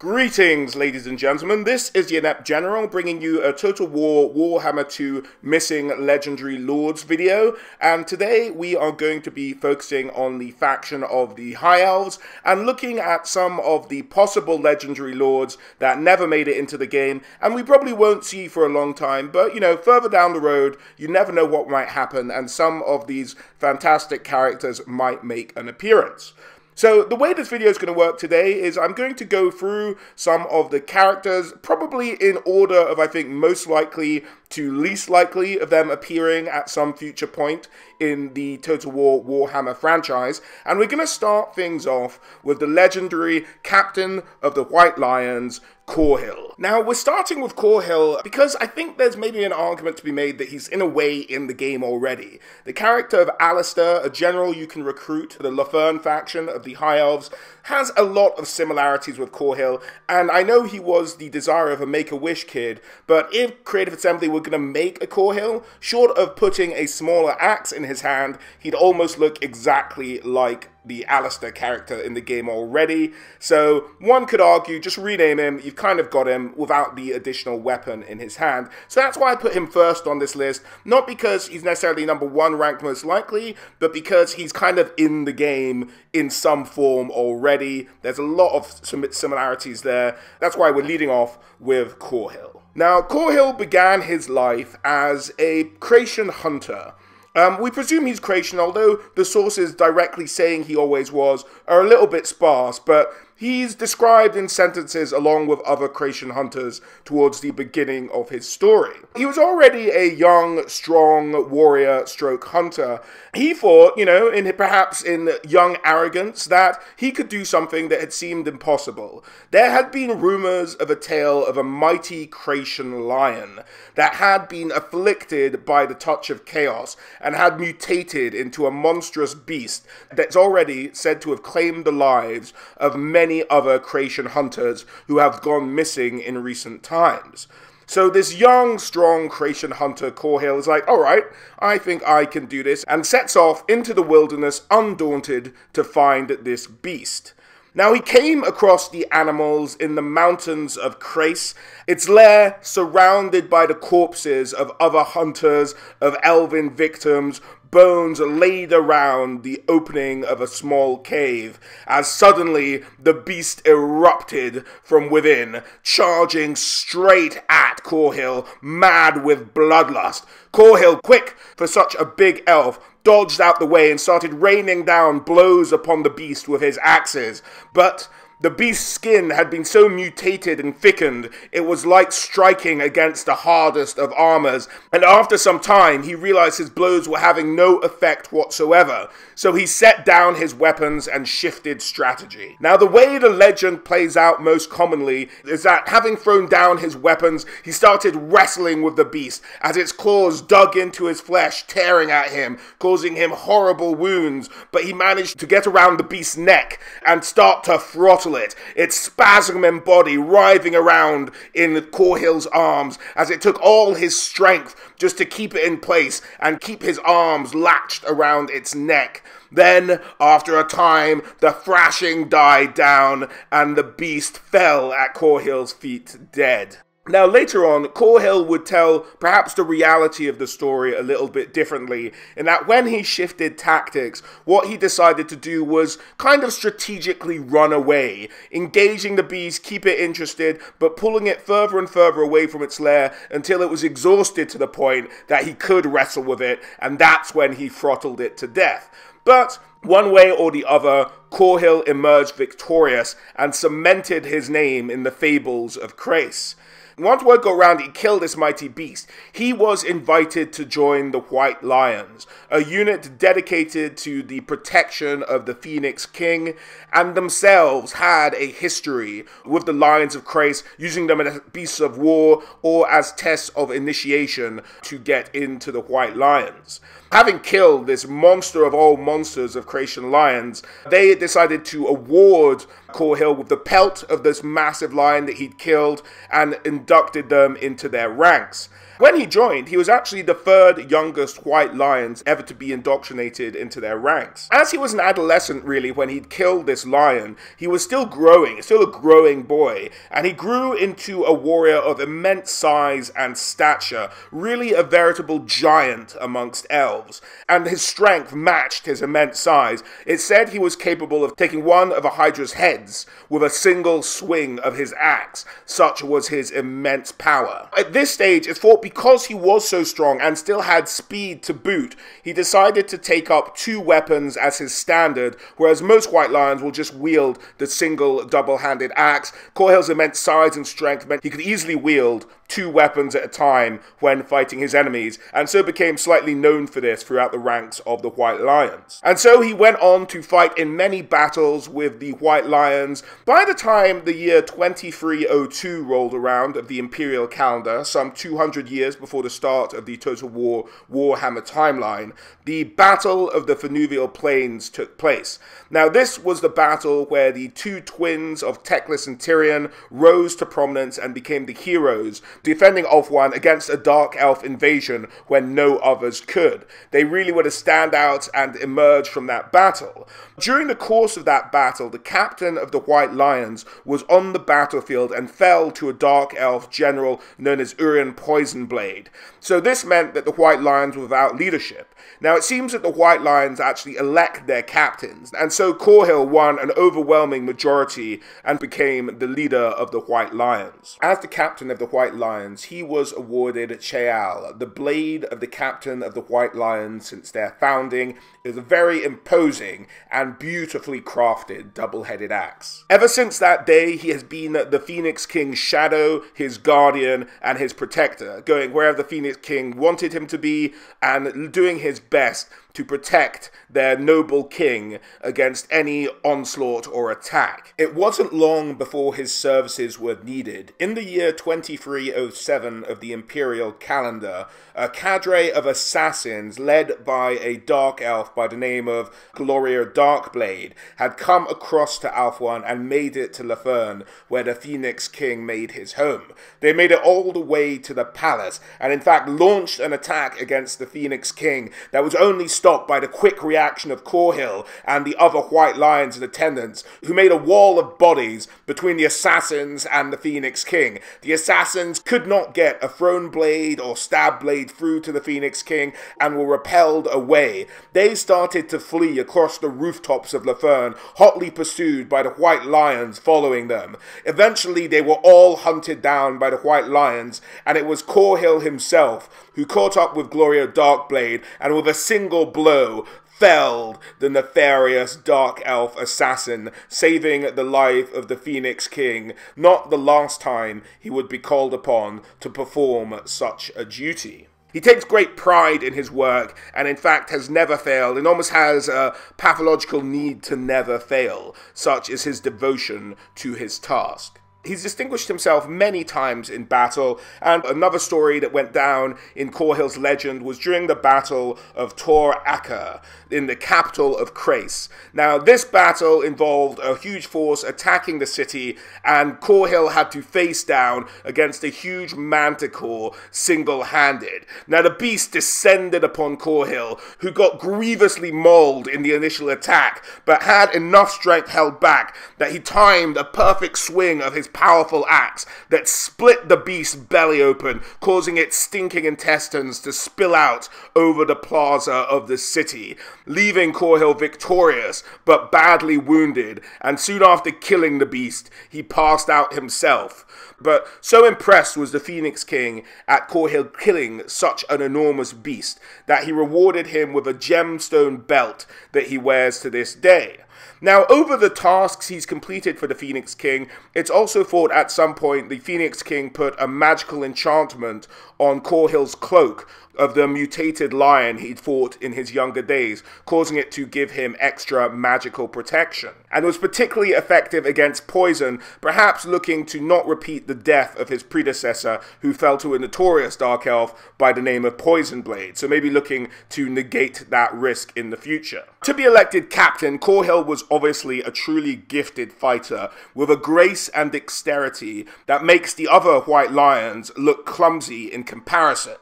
Greetings, ladies and gentlemen. This is the Inept General bringing you a Total War Warhammer 2 Missing Legendary Lords video. And today we are going to be focusing on the faction of the High Elves and looking at some of the possible Legendary Lords that never made it into the game and we probably won't see for a long time. But, you know, further down the road, you never know what might happen and some of these fantastic characters might make an appearance. So the way this video is going to work today is I'm going to go through some of the characters, probably in order of I think most likely to least likely of them appearing at some future point in the Total War Warhammer franchise. And we're going to start things off with the legendary captain of the White Lions, Korhil. Now, we're starting with Korhil because I think there's maybe an argument to be made that he's in a way in the game already. The character of Alastar, a general you can recruit to the Lothern faction of the High Elves, has a lot of similarities with Korhil, and I know he was the desire of a Make-A-Wish kid, but if Creative Assembly were going to make a Korhil, short of putting a smaller axe in his hand, he'd almost look exactly like the Alastar character in the game already. So one could argue, just rename him, you've kind of got him without the additional weapon in his hand. So that's why I put him first on this list, not because he's necessarily number one ranked most likely, but because he's kind of in the game in some form already. There's a lot of similarities there. That's why we're leading off with Korhil. Now, Korhil began his life as a Chracian hunter. Um, we presume he's Chracian, although the sources directly saying he always was are a little bit sparse, but He's described in sentences along with other Chracian hunters towards the beginning of his story. He was already a young, strong warrior stroke hunter. He thought, you know, in perhaps in young arrogance, that he could do something that had seemed impossible. There had been rumors of a tale of a mighty Chracian lion that had been afflicted by the touch of chaos and had mutated into a monstrous beast that's already said to have claimed the lives of many many other Chracian hunters who have gone missing in recent times. So this young, strong Chracian hunter, Korhil, is like, alright, I think I can do this, and sets off into the wilderness undaunted to find this beast. Now he came across the animals in the mountains of Chrace, its lair surrounded by the corpses of other hunters, of elven victims, bones laid around the opening of a small cave, as suddenly the beast erupted from within, charging straight at Korhil, mad with bloodlust. Korhil, quick for such a big elf, dodged out the way and started raining down blows upon the beast with his axes. But the beast's skin had been so mutated and thickened, it was like striking against the hardest of armors, and after some time he realized his blows were having no effect whatsoever, so he set down his weapons and shifted strategy. Now, the way the legend plays out most commonly is that having thrown down his weapons, he started wrestling with the beast as its claws dug into his flesh, tearing at him, causing him horrible wounds, but he managed to get around the beast's neck and start to throttle it, its spasming body writhing around in Korhil's arms as it took all his strength just to keep it in place and keep his arms latched around its neck. Then, after a time, the thrashing died down and the beast fell at Korhil's feet dead. Now, later on, Korhil would tell perhaps the reality of the story a little bit differently, in that when he shifted tactics, what he decided to do was kind of strategically run away, engaging the beast, keep it interested, but pulling it further and further away from its lair until it was exhausted to the point that he could wrestle with it, and that's when he throttled it to death. But one way or the other, Korhil emerged victorious and cemented his name in the fables of Chrace. Once word got round he killed this mighty beast, he was invited to join the White Lions, a unit dedicated to the protection of the Phoenix King, and themselves had a history with the Lions of Chrace, using them as beasts of war or as tests of initiation to get into the White Lions. Having killed this monster of all monsters of Chracian lions, they decided to award Korhil with the pelt of this massive lion that he'd killed and inducted them into their ranks. When he joined, he was actually the third youngest White Lions ever to be indoctrinated into their ranks. As he was an adolescent, really, when he'd killed this lion, he was still growing, still a growing boy, and he grew into a warrior of immense size and stature, really a veritable giant amongst elves, and his strength matched his immense size. It said he was capable of taking one of a Hydra's heads with a single swing of his axe, such was his immense power. At this stage, it's thought because he was so strong and still had speed to boot, he decided to take up two weapons as his standard, whereas most white lions will just wield the single double-handed axe. Korhil's immense size and strength meant he could easily wield two weapons at a time when fighting his enemies, and so became slightly known for this throughout the ranks of the White Lions. And so he went on to fight in many battles with the White Lions. By the time the year 2302 rolled around of the imperial calendar, some 200 years before the start of the Total War Warhammer timeline, the Battle of the Finuval Plains took place. Now, this was the battle where the two twins of Teclis and Tyrion rose to prominence and became the heroes defending Ulthuan against a Dark Elf invasion when no others could. They really were to stand out and emerge from that battle. During the course of that battle, the captain of the White Lions was on the battlefield and fell to a Dark Elf general known as Urian Poisonblade. So this meant that the White Lions were without leadership. Now it seems that the White Lions actually elect their captains, and so Korhil won an overwhelming majority and became the leader of the White Lions. As the captain of the White Lions, he was awarded Chayal, the blade of the captain of the White Lions since their founding. It was a very imposing and beautifully crafted double-headed axe. Ever since that day, he has been the Phoenix King's shadow, his guardian, and his protector, going wherever the Phoenix King wanted him to be and doing his best to protect their noble king against any onslaught or attack. It wasn't long before his services were needed. In the year 2307 of the imperial calendar, a cadre of assassins led by a dark elf by the name of Gloria Darkblade had come across to Ulthuan and made it to Lothern, where the Phoenix King made his home. They made it all the way to the palace, and in fact launched an attack against the Phoenix King that was only stopped by the quick reaction of Korhil and the other White Lions in attendance, who made a wall of bodies between the assassins and the Phoenix King. The assassins could not get a thrown blade or stab blade through to the Phoenix King and were repelled away. They started to flee across the rooftops of Lothern, hotly pursued by the White Lions following them. Eventually, they were all hunted down by the White Lions, and it was Korhil himself who caught up with Gloria Darkblade and with a single blow felled the nefarious dark elf assassin, saving the life of the Phoenix King, not the last time he would be called upon to perform such a duty. He takes great pride in his work and, in fact, has never failed and almost has a pathological need to never fail. Such is his devotion to his task. He's distinguished himself many times in battle, and another story that went down in Korhil's legend was during the Battle of Tor Achare in the capital of Chrace. Now, this battle involved a huge force attacking the city, and Korhil had to face down against a huge manticore single handed. Now, the beast descended upon Korhil, who got grievously mauled in the initial attack, but had enough strength held back that he timed a perfect swing of his powerful axe that split the beast's belly open, causing its stinking intestines to spill out over the plaza of the city, leaving Korhil victorious but badly wounded, and soon after killing the beast, he passed out himself. But so impressed was the Phoenix King at Korhil killing such an enormous beast that he rewarded him with a gemstone belt that he wears to this day. Now, over the tasks he's completed for the Phoenix King, it's also thought at some point the Phoenix King put a magical enchantment on Korhil's cloak, of the mutated lion he'd fought in his younger days, causing it to give him extra magical protection. And was particularly effective against poison, perhaps looking to not repeat the death of his predecessor, who fell to a notorious Dark Elf by the name of Poison Blade, so maybe looking to negate that risk in the future. To be elected captain, Korhil was obviously a truly gifted fighter with a grace and dexterity that makes the other White Lions look clumsy in comparison.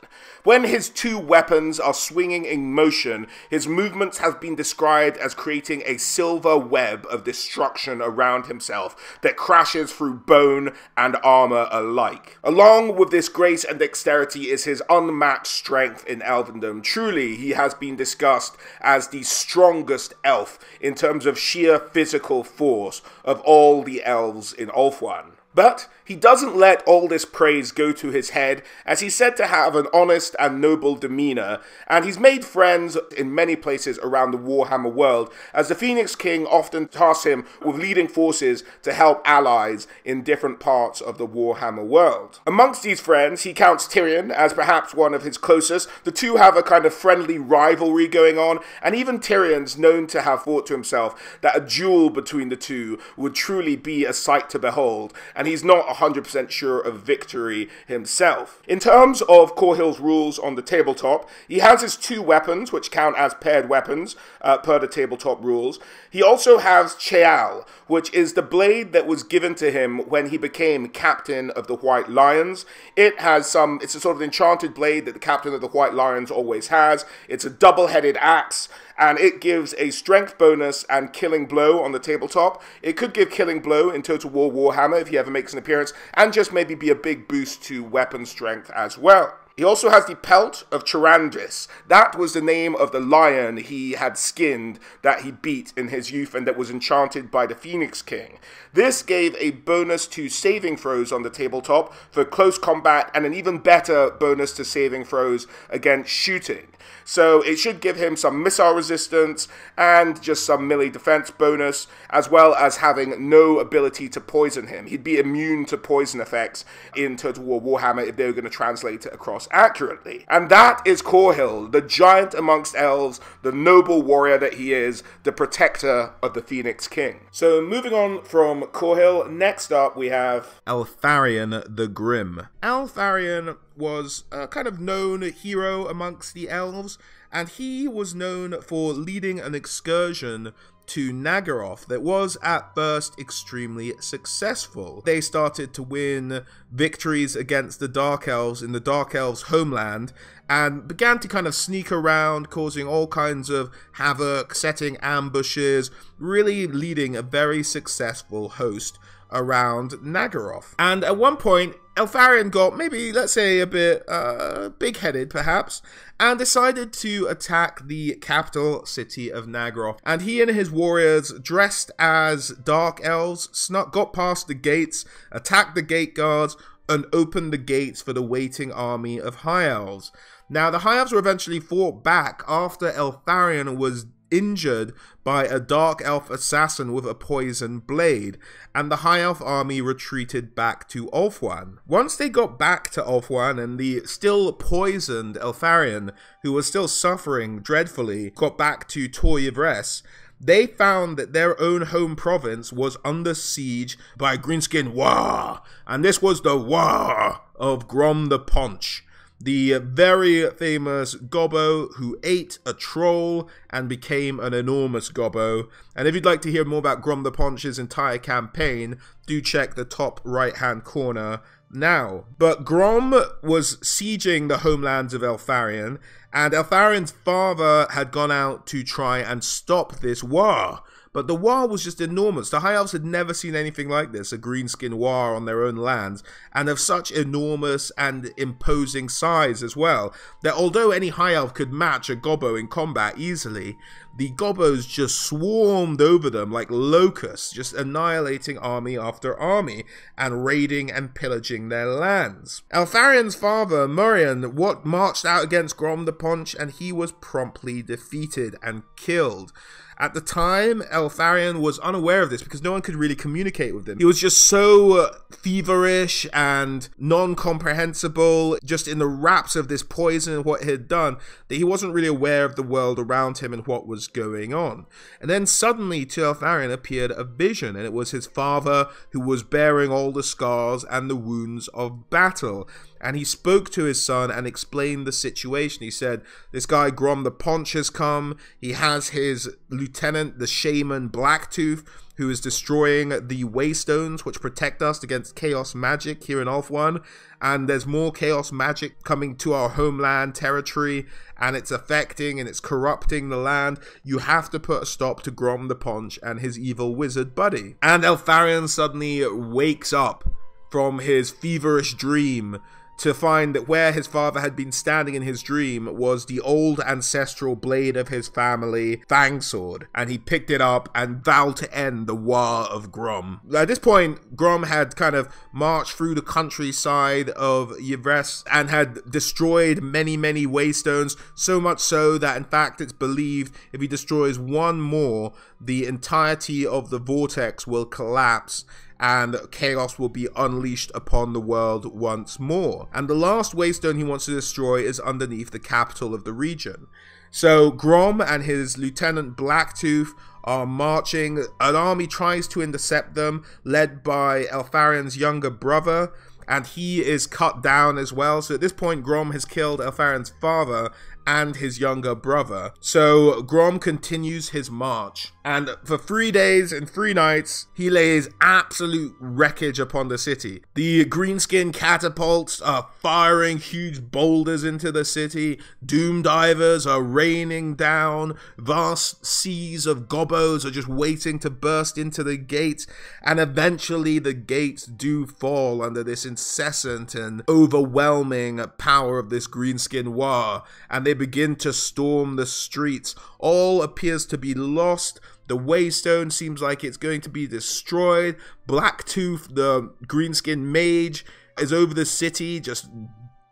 When his two weapons are swinging in motion, his movements have been described as creating a silver web of destruction around himself that crashes through bone and armor alike. Along with this grace and dexterity is his unmatched strength in elfendom. Truly, he has been discussed as the strongest elf in terms of sheer physical force of all the elves in Ulthuan. But he doesn't let all this praise go to his head, as he's said to have an honest and noble demeanor, and he's made friends in many places around the Warhammer world, as the Phoenix King often tasks him with leading forces to help allies in different parts of the Warhammer world. Amongst these friends, he counts Tyrion as perhaps one of his closest. The two have a kind of friendly rivalry going on, and even Tyrion's known to have thought to himself that a duel between the two would truly be a sight to behold, and he's not 100% sure of victory himself. In terms of Korhil's rules on the tabletop, he has his two weapons, which count as paired weapons uh, per the tabletop rules. He also has Chayal, which is the blade that was given to him when he became captain of the White Lions. It has some, it's a sort of enchanted blade that the captain of the White Lions always has. It's a double headed axe and it gives a strength bonus and killing blow on the tabletop. It could give killing blow in Total War Warhammer if he ever makes an appearance, and just maybe be a big boost to weapon strength as well. He also has the pelt of Tyrandris. That was the name of the lion he had skinned that he beat in his youth and that was enchanted by the Phoenix King. This gave a bonus to saving throws on the tabletop for close combat and an even better bonus to saving throws against shooting. So it should give him some missile resistance and just some melee defense bonus, as well as having no ability to poison him. He'd be immune to poison effects in Total War Warhammer if they were going to translate it across accurately. And that is Korhil, the giant amongst elves, the noble warrior that he is, the protector of the Phoenix King. So moving on from Korhil, next up we have Eltharion the Grim. Eltharion was a kind of known hero amongst the elves, and he was known for leading an excursion to Naggaroth that was at first extremely successful. They started to win victories against the Dark Elves in the Dark Elves' homeland and began to kind of sneak around, causing all kinds of havoc, setting ambushes, really leading a very successful host around Naggaroth. And at one point, Eltharion got maybe, let's say, a bit uh, big headed perhaps, and decided to attack the capital city of Naggaroth. And he and his warriors, dressed as dark elves, snuck, got past the gates, attacked the gate guards, and opened the gates for the waiting army of high elves. Now, the high elves were eventually fought back after Eltharion was injured by a dark elf assassin with a poison blade, and the high elf army retreated back to Ulthuan. Once they got back to Ulthuan and the still poisoned Eltharion, who was still suffering dreadfully, got back to Tor Yvresse, they found that their own home province was under siege by Greenskin Waaagh, and this was the Waaagh of Grom the Paunch the very famous Gobbo who ate a troll and became an enormous Gobbo. And if you'd like to hear more about Grom the Paunch's entire campaign, do check the top right hand corner now. But Grom was sieging the homelands of Eltharion, and Eltharion's father had gone out to try and stop this war. But the war was just enormous. The High Elves had never seen anything like this, a greenskin war on their own lands, and of such enormous and imposing size as well, that although any High Elf could match a Gobbo in combat easily, the Gobbos just swarmed over them like locusts, just annihilating army after army, and raiding and pillaging their lands. Eltharion's father, Murian, what marched out against Grom the Paunch, and he was promptly defeated and killed. At the time, Eltharion was unaware of this because no one could really communicate with him. He was just so uh, feverish and non comprehensible, just in the wraps of this poison and what he had done, that he wasn't really aware of the world around him and what was going on. And then suddenly to Eltharion appeared a vision, and it was his father who was bearing all the scars and the wounds of battle. And he spoke to his son and explained the situation. He said, This guy Grom the Paunch has come. He has his lieutenant, the shaman Blacktooth who is destroying the Waystones, which protect us against chaos magic here in Ulthuan. And there's more chaos magic coming to our homeland territory, and it's affecting and it's corrupting the land. You have to put a stop to Grom the Paunch and his evil wizard buddy. And Eltharion suddenly wakes up from his feverish dream to find that where his father had been standing in his dream was the old ancestral blade of his family, Fangsword, and he picked it up and vowed to end the War of Grom. At this point, Grom had kind of marched through the countryside of Yvresse and had destroyed many, many waystones, so much so that in fact it's believed if he destroys one more, the entirety of the vortex will collapse and chaos will be unleashed upon the world once more. And the last waystone he wants to destroy is underneath the capital of the region. So Grom and his lieutenant Blacktooth are marching. An army tries to intercept them, led by Eltharion's younger brother, and he is cut down as well. So at this point, Grom has killed Eltharion's father and his younger brother. So Grom continues his march, and for three days and three nights, he lays absolute wreckage upon the city. The greenskin catapults are firing huge boulders into the city, doom divers are raining down, vast seas of gobbos are just waiting to burst into the gates, and eventually the gates do fall under this incessant and overwhelming power of this greenskin war, and they begin to storm the streets. All appears to be lost. The Waystone seems like it's going to be destroyed. Blacktooth, the greenskin mage, is over the city, just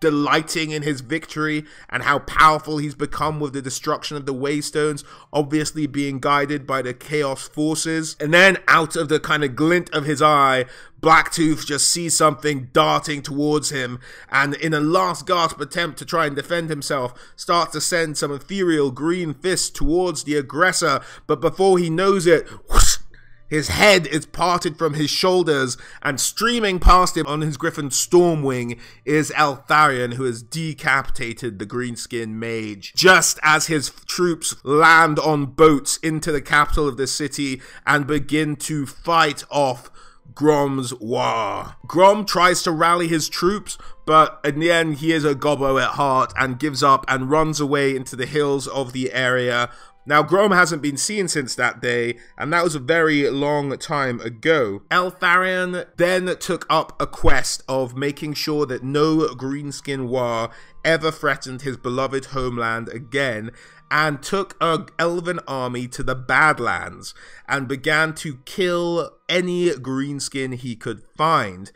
delighting in his victory and how powerful he's become with the destruction of the Waystones, obviously being guided by the Chaos forces. And then out of the kind of glint of his eye, Blacktooth just sees something darting towards him, and in a last gasp attempt to try and defend himself, starts to send some ethereal green fists towards the aggressor, but before he knows it, whoosh, his head is parted from his shoulders, and streaming past him on his griffin Stormwing is Eltharion, who has decapitated the greenskin mage. Just as his troops land on boats into the capital of the city and begin to fight off Grom's war. Grom tries to rally his troops, but in the end, he is a gobbo at heart and gives up and runs away into the hills of the area, now, Grom hasn't been seen since that day, and that was a very long time ago. Eltharion then took up a quest of making sure that no Greenskin War ever threatened his beloved homeland again, and took a elven army to the Badlands and began to kill any greenskin he could find.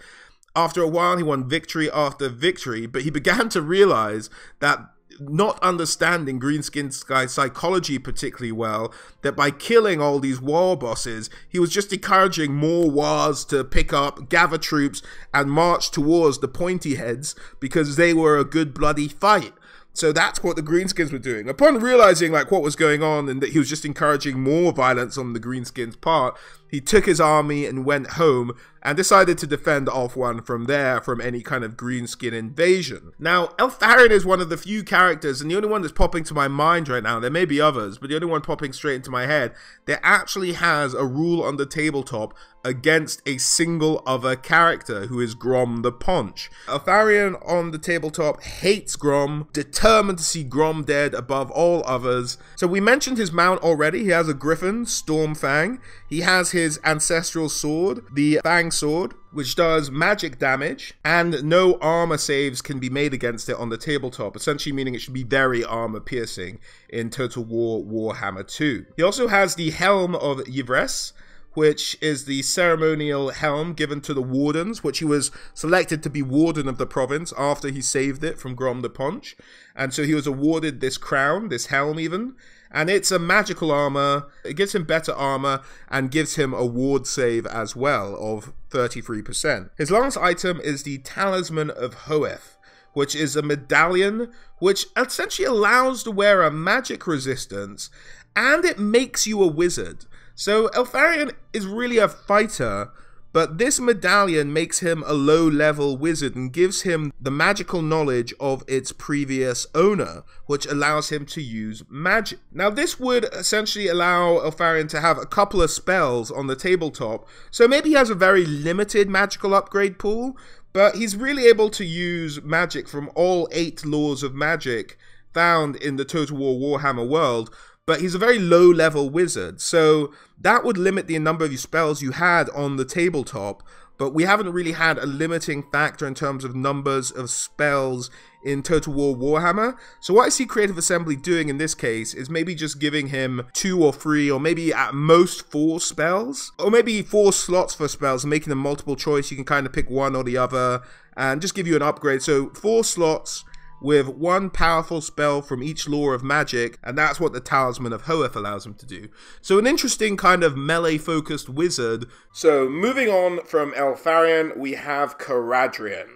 After a while, he won victory after victory, but he began to realize that not understanding Greenskin Sky psychology particularly well, that by killing all these war bosses, he was just encouraging more wars to pick up, gather troops, and march towards the pointy heads because they were a good bloody fight. So that's what the Greenskins were doing. Upon realizing like what was going on and that he was just encouraging more violence on the Greenskins' part, he took his army and went home and decided to defend Ulthuan from there from any kind of greenskin invasion. Now, Eltharion is one of the few characters, and the only one that's popping to my mind right now, there may be others, but the only one popping straight into my head, that actually has a rule on the tabletop against a single other character, who is Grom the Paunch. Eltharion on the tabletop hates Grom, determined to see Grom dead above all others. So we mentioned his mount already, he has a griffin, Stormfang. He has his ancestral sword, the Fang Sword, which does magic damage, and no armor saves can be made against it on the tabletop, essentially meaning it should be very armor piercing in Total War Warhammer 2. He also has the Helm of Yvresse, which is the ceremonial helm given to the wardens, which he was selected to be warden of the province after he saved it from Grom the Paunch. And so he was awarded this crown, this helm even, and it's a magical armor. It gives him better armor and gives him a ward save as well of 33%. His last item is the Talisman of Hoeth, which is a medallion which essentially allows the wearer magic resistance and it makes you a wizard. So Eltharion is really a fighter but this medallion makes him a low level wizard and gives him the magical knowledge of its previous owner, which allows him to use magic. Now, this would essentially allow Eltharion to have a couple of spells on the tabletop, so maybe he has a very limited magical upgrade pool, but he's really able to use magic from all eight laws of magic found in the Total War Warhammer world, but he's a very low level wizard. So that would limit the number of spells you had on the tabletop. But we haven't really had a limiting factor in terms of numbers of spells in Total War Warhammer. So what I see Creative Assembly doing in this case is maybe just giving him two or three or maybe at most four spells. Or maybe four slots for spells, making them multiple choice. You can kind of pick one or the other and just give you an upgrade. So four slots with one powerful spell from each law of magic, and that's what the Talisman of Hoeth allows him to do. So, an interesting kind of melee focused wizard. So, moving on from Eltharion, we have Caradryan.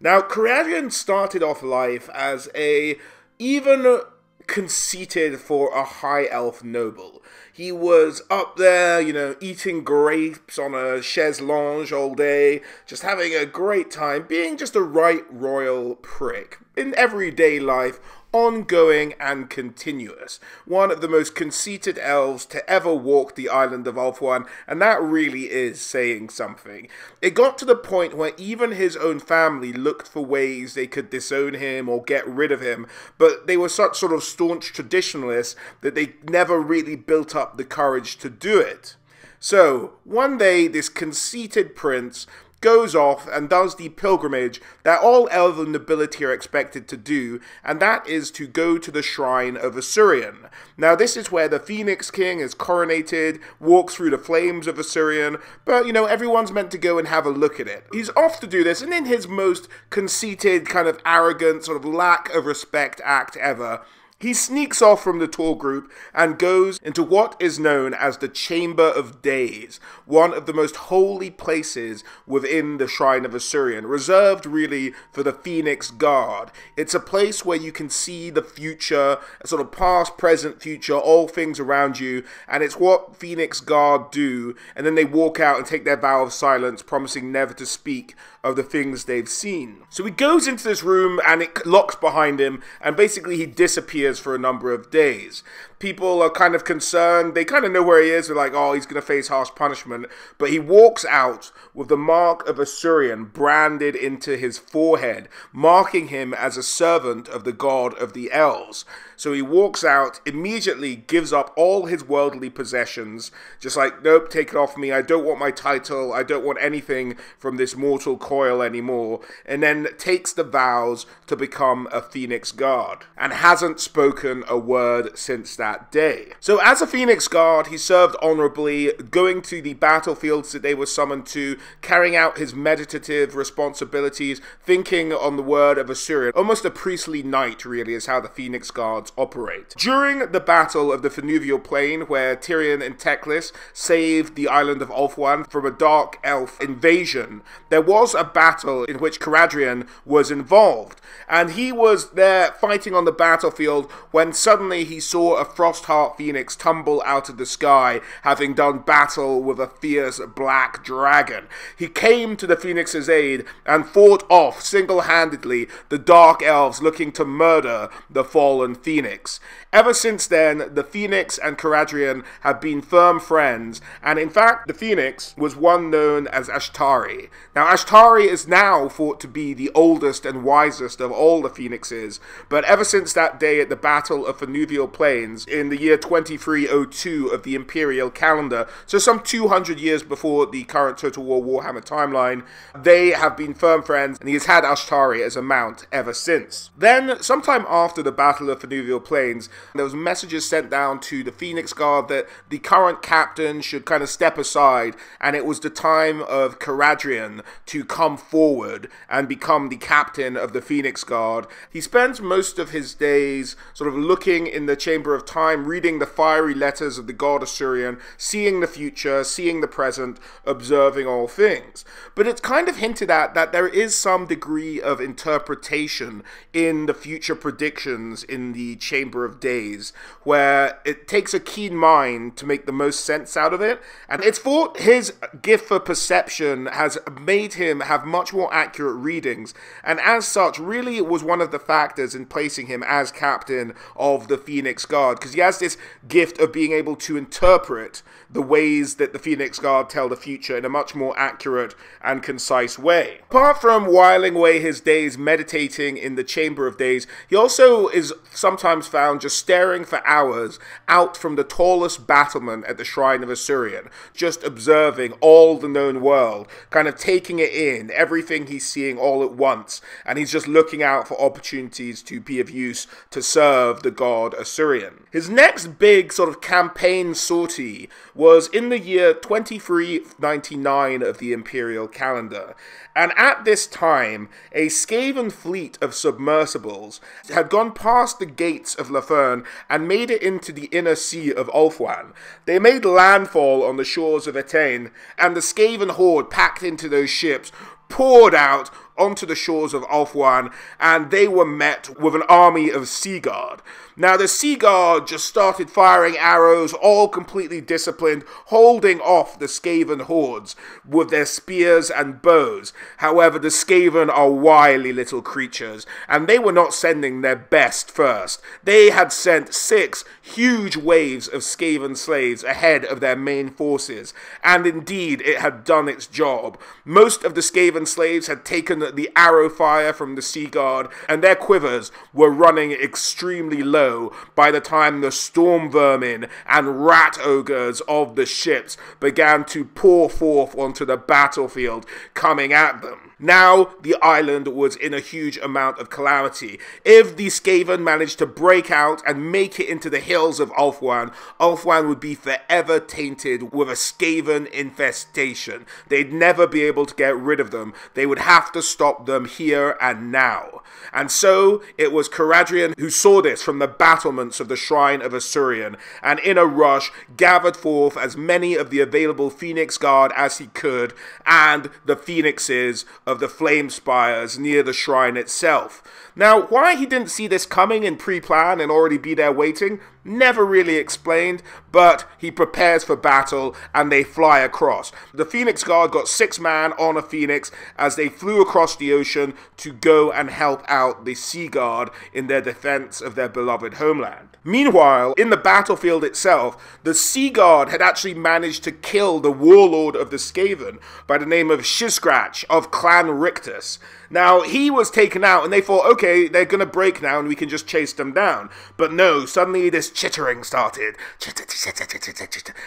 Now, Caradryan started off life as a even conceited for a high elf noble. He was up there, you know, eating grapes on a chaise longue all day, just having a great time, being just a right royal prick. In everyday life, ongoing and continuous. One of the most conceited elves to ever walk the island of Ulthuan, and that really is saying something. It got to the point where even his own family looked for ways they could disown him or get rid of him, but they were such sort of staunch traditionalists that they never really built up the courage to do it. So, one day, this conceited prince goes off and does the pilgrimage that all elven nobility are expected to do, and that is to go to the shrine of Asuryan. Now, this is where the Phoenix King is coronated, walks through the flames of Asuryan, but you know, everyone's meant to go and have a look at it. He's off to do this, and in his most conceited, kind of arrogant, sort of lack of respect act ever, he sneaks off from the tour group and goes into what is known as the Chamber of Days, one of the most holy places within the Shrine of Asuryan, reserved really for the Phoenix Guard. It's a place where you can see the future, sort of past, present, future, all things around you, and it's what Phoenix Guard do, and then they walk out and take their vow of silence, promising never to speak of the things they've seen. So he goes into this room and it locks behind him, and basically he disappears for a number of days people are kind of concerned. They kind of know where he is. They're like, oh, he's going to face harsh punishment. But he walks out with the mark of Asuryan branded into his forehead, marking him as a servant of the god of the elves. So he walks out, immediately gives up all his worldly possessions, just like, nope, take it off me. I don't want my title. I don't want anything from this mortal coil anymore. And then takes the vows to become a Phoenix Guard and hasn't spoken a word since that that day. So, as a Phoenix Guard, he served honorably, going to the battlefields that they were summoned to, carrying out his meditative responsibilities, thinking on the word of Asuryan. Almost a priestly knight, really, is how the Phoenix Guards operate. During the Battle of the Finuval Plain, where Tyrion and Teclis saved the island of Ulthuan from a dark elf invasion, there was a battle in which Caradryan was involved, and he was there fighting on the battlefield when suddenly he saw a Frostheart Phoenix tumble out of the sky, having done battle with a fierce black dragon. He came to the Phoenix's aid and fought off single handedly the Dark Elves looking to murder the fallen Phoenix. Ever since then, the Phoenix and Caradryan have been firm friends, and in fact, the Phoenix was one known as Ashtari. Now, Ashtari is now thought to be the oldest and wisest of all the Phoenixes, but ever since that day at the Battle of Finuval Plains, in the year 2302 of the imperial calendar, so some 200 years before the current Total War Warhammer timeline. They have been firm friends, and he has had Ashtari as a mount ever since. Then, sometime after the Battle of Finuval Plains, there was messages sent down to the Phoenix Guard that the current captain should kind of step aside, and it was the time of Caradryan to come forward and become the captain of the Phoenix Guard. He spends most of his days sort of looking in the Chamber of Time time reading the fiery letters of the god Asuryan, seeing the future, seeing the present, observing all things. But it's kind of hinted at that there is some degree of interpretation in the future predictions in the Chamber of Days, where it takes a keen mind to make the most sense out of it. And it's thought his gift for perception has made him have much more accurate readings, and as such, really it was one of the factors in placing him as captain of the Phoenix Guard, because he has this gift of being able to interpret the ways that the Phoenix Guard tell the future in a much more accurate and concise way. Apart from whiling away his days meditating in the Chamber of Days, he also is sometimes found just staring for hours out from the tallest battlement at the Shrine of Asuryan, just observing all the known world, kind of taking it in, everything he's seeing all at once, and he's just looking out for opportunities to be of use to serve the god Asuryan. His next big sort of campaign sortie was in the year 2399 of the imperial calendar. And at this time, a Skaven fleet of submersibles had gone past the gates of Lothern and made it into the inner sea of Ulthuan. They made landfall on the shores of Eataine, and the Skaven horde packed into those ships poured out onto the shores of Ulthuan, and they were met with an army of Sea Guard. Now, the Sea Guard just started firing arrows, all completely disciplined, holding off the Skaven hordes with their spears and bows. However, the Skaven are wily little creatures, and they were not sending their best first. They had sent six huge waves of Skaven slaves ahead of their main forces, and indeed it had done its job. Most of the Skaven slaves had taken the arrow fire from the Sea Guard, and their quivers were running extremely low by the time the storm vermin and rat ogres of the ships began to pour forth onto the battlefield, coming at them. Now the island was in a huge amount of calamity. If the Skaven managed to break out and make it into the hills of Ulthuan, Ulthuan would be forever tainted with a Skaven infestation. They'd never be able to get rid of them. They would have to stop them here and now. And so it was Caradryan who saw this from the battlements of the Shrine of Asuryan, and in a rush gathered forth as many of the available Phoenix Guard as he could, and the Phoenixes of the flame spires near the shrine itself. Now, why he didn't see this coming and pre plan and already be there waiting, never really explained, but he prepares for battle and they fly across. The Phoenix Guard got six man on a Phoenix as they flew across the ocean to go and help out the Sea Guard in their defense of their beloved homeland. Meanwhile, in the battlefield itself, the Sea Guard had actually managed to kill the warlord of the Skaven by the name of Shizgrach of Clan Rictus. Now, he was taken out, and they thought, okay, they're gonna break now, and we can just chase them down. But no, suddenly this chittering started.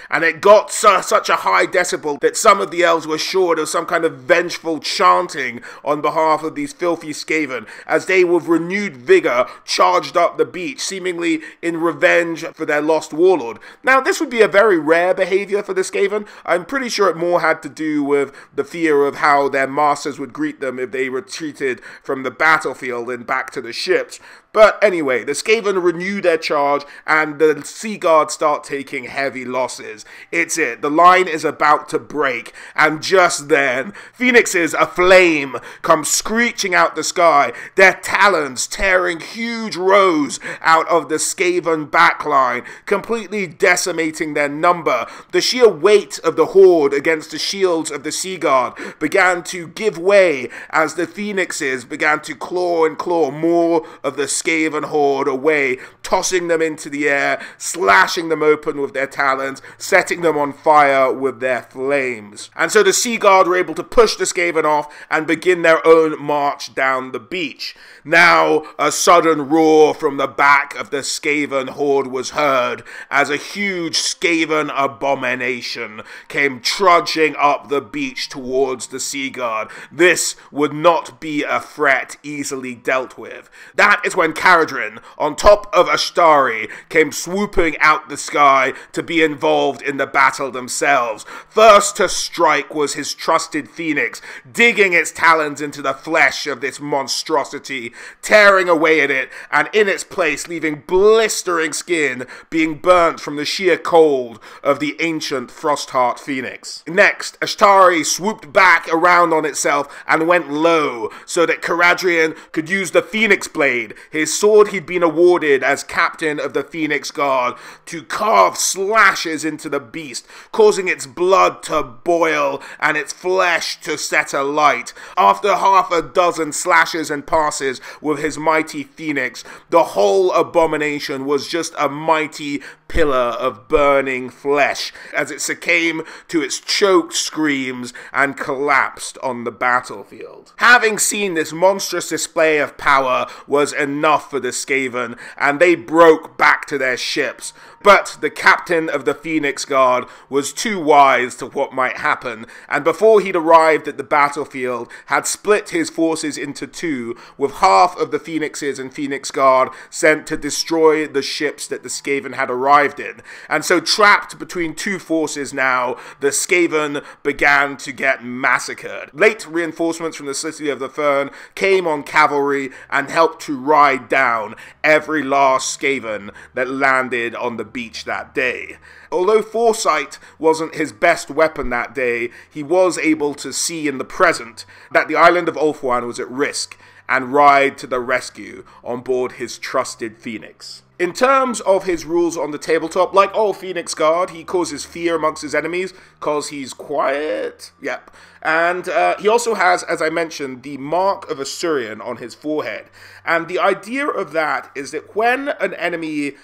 And it got su- such a high decibel that some of the elves were sure there was some kind of vengeful chanting on behalf of these filthy Skaven, as they with renewed vigor charged up the beach, seemingly in revenge for their lost warlord. Now, this would be a very rare behavior for the Skaven. I'm pretty sure it more had to do with the fear of how their masters would greet them if they were retreated from the battlefield and back to the ships. But anyway, the Skaven renew their charge and the Sea Guard start taking heavy losses. It's it. The line is about to break. And just then, phoenixes aflame come screeching out the sky, their talons tearing huge rows out of the Skaven backline, completely decimating their number. The sheer weight of the horde against the shields of the Sea Guard began to give way as the phoenixes began to claw and claw more of the Skaven horde away, tossing them into the air, slashing them open with their talons, setting them on fire with their flames. And so the Sea Guard were able to push the Skaven off and begin their own march down the beach. Now, a sudden roar from the back of the Skaven horde was heard as a huge Skaven abomination came trudging up the beach towards the Sea Guard. This would not be a threat easily dealt with. That is when Caradryan, on top of Ashtari, came swooping out the sky to be involved in the battle themselves. First to strike was his trusted phoenix, digging its talons into the flesh of this monstrosity, tearing away at it, and in its place leaving blistering skin being burnt from the sheer cold of the ancient Frostheart phoenix. Next, Ashtari swooped back around on itself and went low so that Caradryan could use the Phoenix Blade, his sword he'd been awarded as captain of the Phoenix Guard, to carve slashes into the beast, causing its blood to boil and its flesh to set alight. After half a dozen slashes and passes with his mighty Phoenix, the whole abomination was just a mighty pillar of burning flesh as it succumbed to its choked screams and collapsed on the battlefield. Having seen this monstrous display of power was enough for the Skaven, and they broke back to their ships. But the captain of the Phoenix Guard was too wise to what might happen, and before he'd arrived at the battlefield, had split his forces into two, with half of the Phoenixes and Phoenix Guard sent to destroy the ships that the Skaven had arrived in. And so, trapped between two forces now, the Skaven began to get massacred. Late reinforcements from the City of the Fern came on cavalry and helped to ride down every last Skaven that landed on the beach that day. Although foresight wasn't his best weapon that day, he was able to see in the present that the island of Ulthuan was at risk and ride to the rescue on board his trusted Phoenix. In terms of his rules on the tabletop, like all Phoenix Guard, he causes fear amongst his enemies because he's quiet. Yep. And uh, he also has, as I mentioned, the mark of Asuryan on his forehead. And the idea of that is that when an enemy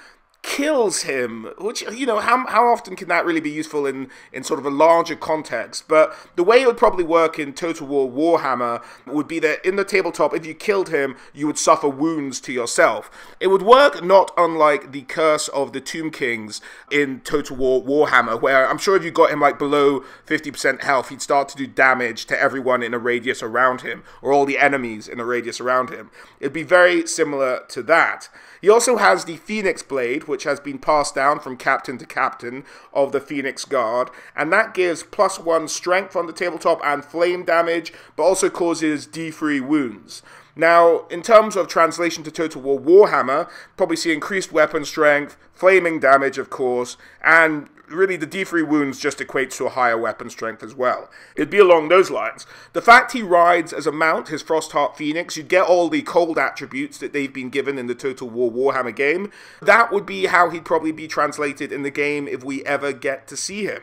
kills him, which, you know, how, how often can that really be useful in, in sort of a larger context? But the way it would probably work in Total War Warhammer would be that in the tabletop, if you killed him, you would suffer wounds to yourself. It would work not unlike the Curse of the Tomb Kings in Total War Warhammer, where I'm sure if you got him like below 50% health, he'd start to do damage to everyone in a radius around him, or all the enemies in a radius around him. It'd be very similar to that. He also has the Phoenix Blade, which has been passed down from captain to captain of the Phoenix Guard, and that gives plus one strength on the tabletop and flame damage, but also causes D3 wounds. Now, in terms of translation to Total War Warhammer, probably see increased weapon strength, flaming damage, of course, and really the D3 wounds just equates to a higher weapon strength as well. It'd be along those lines. The fact he rides as a mount, his Frostheart Phoenix, you'd get all the cold attributes that they've been given in the Total War Warhammer game. That would be how he'd probably be translated in the game if we ever get to see him.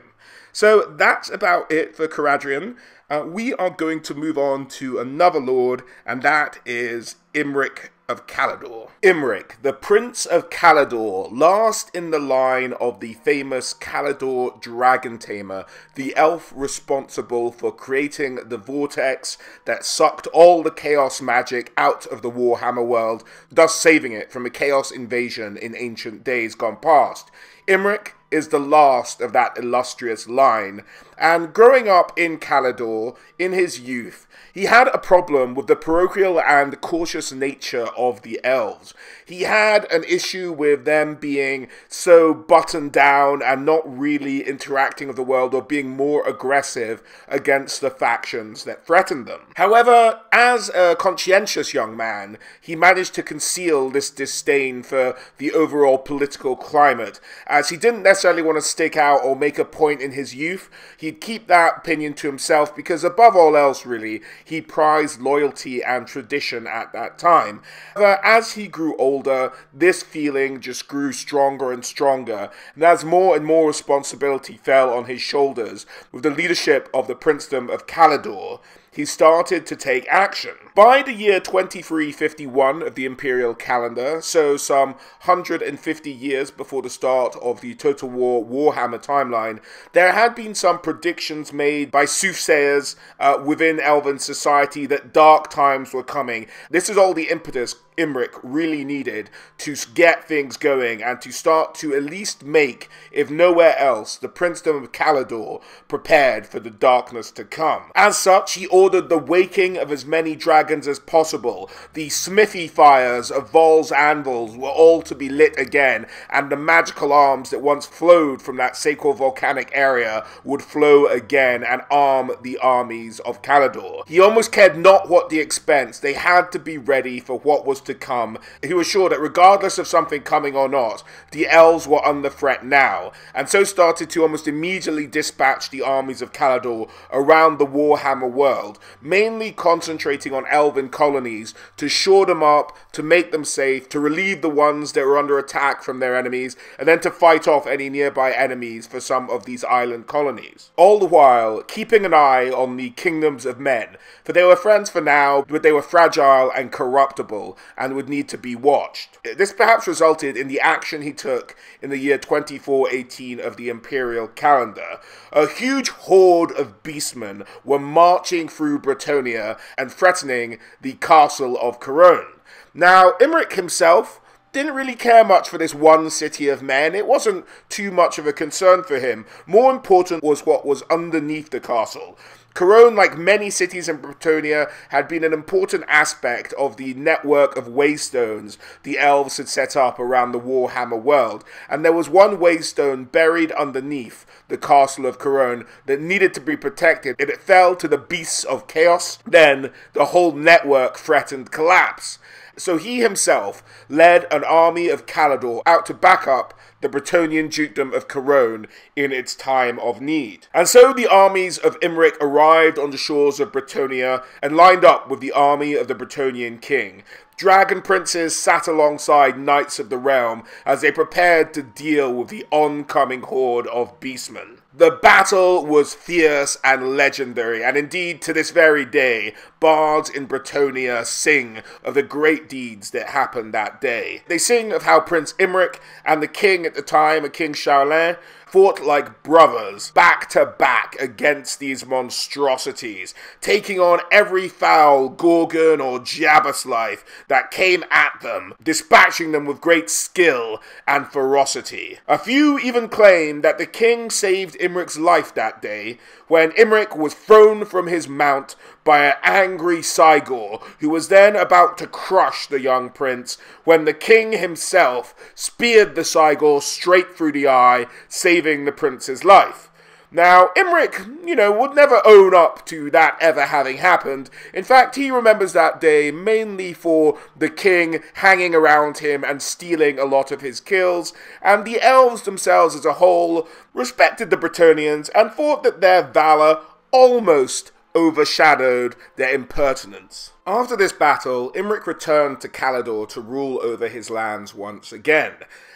So that's about it for Caradryan. Uh, we are going to move on to another lord, and that is Imrik of Caledor. Imrik, the Prince of Caledor, last in the line of the famous Caledor Dragon Tamer, the elf responsible for creating the vortex that sucked all the chaos magic out of the Warhammer world, thus saving it from a chaos invasion in ancient days gone past. Imrik is the last of that illustrious line, and growing up in Caledor in his youth, he had a problem with the parochial and cautious nature of the elves. He had an issue with them being so buttoned down and not really interacting with the world or being more aggressive against the factions that threatened them. However, as a conscientious young man, he managed to conceal this disdain for the overall political climate, as he didn't necessarily want to stick out or make a point in his youth. He'd keep that opinion to himself because, above all else, really, he prized loyalty and tradition at that time. However, as he grew older, this feeling just grew stronger and stronger, and as more and more responsibility fell on his shoulders with the leadership of the princedom of Caledor, he started to take action. By the year 2351 of the imperial calendar, so some 150 years before the start of the Total War Warhammer timeline, there had been some predictions made by soothsayers uh, within Elven society that dark times were coming. This is all the impetus Imrik really needed to get things going and to start to at least make, if nowhere else, the princedom of Caledor prepared for the darkness to come. As such, he ordered the waking of as many dragons as possible. The smithy fires of Vaul's anvils were all to be lit again, and the magical arms that once flowed from that sacred volcanic area would flow again and arm the armies of Caledor. He almost cared not what the expense, they had to be ready for what was to come. He was sure that regardless of something coming or not, the elves were under threat now, and so started to almost immediately dispatch the armies of Caledor around the Warhammer world, mainly concentrating on elven colonies to shore them up, to make them safe, to relieve the ones that were under attack from their enemies, and then to fight off any nearby enemies for some of these island colonies. All the while, keeping an eye on the kingdoms of men, for they were friends for now, but they were fragile and corruptible, and would need to be watched. This perhaps resulted in the action he took in the year 2418 of the imperial calendar. A huge horde of beastmen were marching through Bretonnia and threatening the castle of Couronne. Now, Imrik himself didn't really care much for this one city of men. It wasn't too much of a concern for him. More important was what was underneath the castle. Couronne, like many cities in Bretonnia, had been an important aspect of the network of waystones the elves had set up around the Warhammer world, and there was one waystone buried underneath the castle of Couronne that needed to be protected. If it fell to the beasts of chaos, then the whole network threatened collapse. So he himself led an army of Caledor out to back up the Bretonnian dukedom of Couronne in its time of need. And so the armies of Imrik arrived on the shores of Bretonnia and lined up with the army of the Bretonnian king. Dragon princes sat alongside knights of the realm as they prepared to deal with the oncoming horde of beastmen. The battle was fierce and legendary, and indeed to this very day, bards in Bretonnia sing of the great deeds that happened that day. They sing of how Prince Imrik and the king at the time, King Charlemagne, fought like brothers, back to back against these monstrosities, taking on every foul Ghorgon or Jabberslythe that came at them, dispatching them with great skill and ferocity. A few even claim that the king saved Imrik's life that day when Imrik was thrown from his mount by an angry Cygor, who was then about to crush the young prince, when the king himself speared the Cygor straight through the eye, saving the prince's life. Now, Imrik, you know, would never own up to that ever having happened. In fact, he remembers that day mainly for the king hanging around him and stealing a lot of his kills, and the elves themselves as a whole respected the Bretonnians and thought that their valor almost overshadowed their impertinence. After this battle, Imrik returned to Caledor to rule over his lands once again.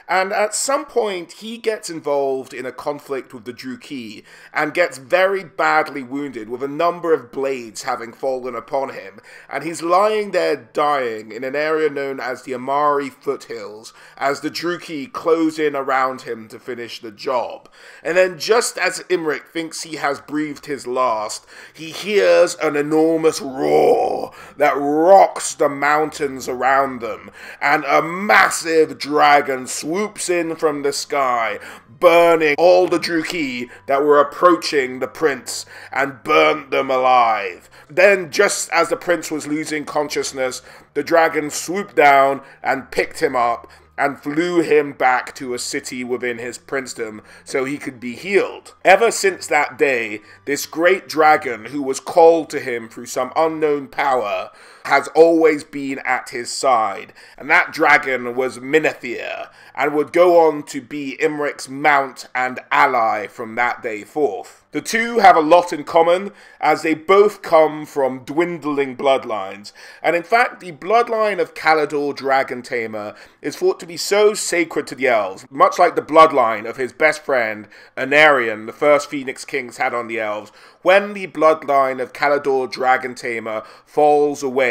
And at some point, he gets involved in a conflict with the Druchii and gets very badly wounded, with a number of blades having fallen upon him. And he's lying there dying in an area known as the Amari Foothills as the Druchii close in around him to finish the job. And then, just as Imrik thinks he has breathed his last, he hears an enormous roar that rocks the mountains around them, and a massive dragon swoops swoops in from the sky, burning all the Druchii that were approaching the prince and burnt them alive. Then, just as the prince was losing consciousness, the dragon swooped down and picked him up and flew him back to a city within his princedom so he could be healed. Ever since that day, this great dragon, who was called to him through some unknown power, has always been at his side, and that dragon was Minathir, and would go on to be Imrik's mount and ally from that day forth. The two have a lot in common, as they both come from dwindling bloodlines, and in fact, the bloodline of Caledor Dragon Tamer is thought to be so sacred to the elves, much like the bloodline of his best friend, Aenarion, the first Phoenix Kings had on the elves, when the bloodline of Caledor Dragon Tamer falls away,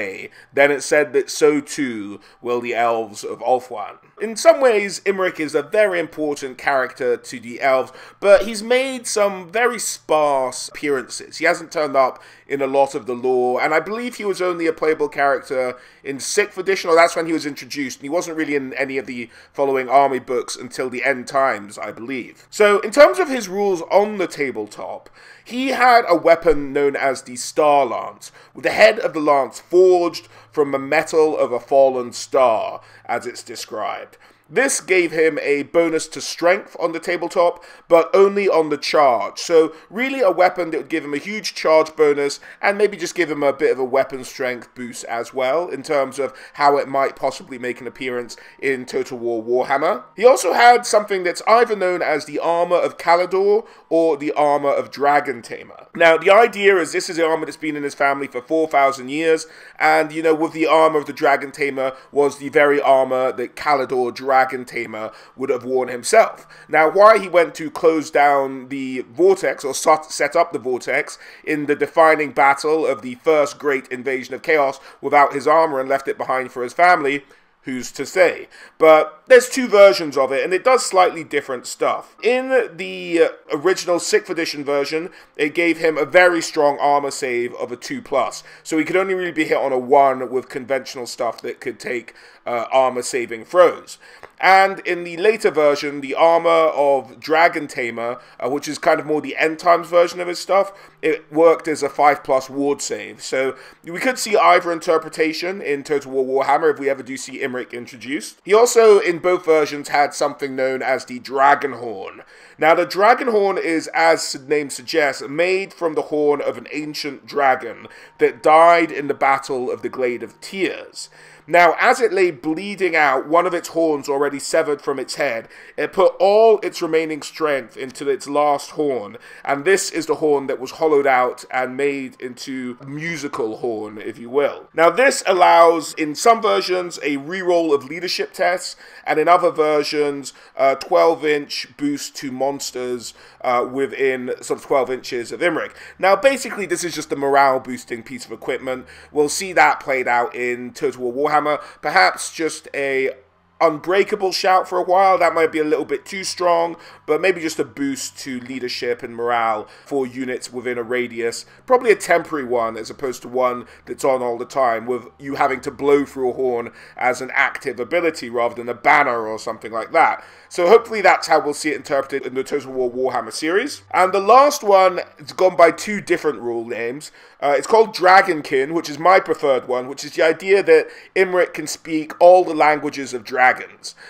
then it said that so too will the elves of Ulthuan. In some ways, Imrik is a very important character to the elves, but he's made some very sparse appearances. He hasn't turned up in a lot of the lore, and I believe he was only a playable character in 6th edition, or that's when he was introduced, and he wasn't really in any of the following army books until the end times, I believe. So, in terms of his rules on the tabletop, he had a weapon known as the Star Lance, with the head of the lance forged from the metal of a fallen star, as it's described. This gave him a bonus to strength on the tabletop, but only on the charge. So, really, a weapon that would give him a huge charge bonus and maybe just give him a bit of a weapon strength boost as well, in terms of how it might possibly make an appearance in Total War Warhammer. He also had something that's either known as the Armor of Caledor or the Armor of Dragon Tamer. Now, the idea is this is the armor that's been in his family for 4,000 years, and you know, with the Armor of the Dragon Tamer was the very armor that Caledor Dragon Dragon Tamer would have worn himself. Now, why he went to close down the Vortex or set up the Vortex in the defining battle of the first great invasion of Chaos without his armor and left it behind for his family who's to say? But there's two versions of it, and it does slightly different stuff. In the original 6th edition version, it gave him a very strong armor save of a 2 plus, so he could only really be hit on a 1 with conventional stuff that could take uh, armor saving throws. And in the later version, the armor of Dragon Tamer, uh, which is kind of more the end times version of his stuff, it worked as a 5 plus ward save. So we could see either interpretation in Total War Warhammer if we ever do see Introduced. He also, in both versions, had something known as the Dragon Horn. Now, the Dragon Horn is, as the name suggests, made from the horn of an ancient dragon that died in the Battle of the Glade of Tears. Now, as it lay bleeding out, one of its horns already severed from its head, it put all its remaining strength into its last horn, and this is the horn that was hollowed out and made into musical horn, if you will. Now, this allows, in some versions, a reroll of leadership tests, and in other versions, a 12 inch boost to monsters uh, within sort of 12 inches of Imrik. Now, basically, this is just a morale boosting piece of equipment. We'll see that played out in Total War Warhammer. Perhaps just a unbreakable shout for a while. That might be a little bit too strong, but maybe just a boost to leadership and morale for units within a radius. Probably a temporary one as opposed to one that's on all the time, with you having to blow through a horn as an active ability rather than a banner or something like that. So hopefully that's how we'll see it interpreted in the Total War Warhammer series. And the last one, it's gone by two different rule names. Uh, it's called Dragonkin, which is my preferred one, which is the idea that Imrik can speak all the languages of dragons.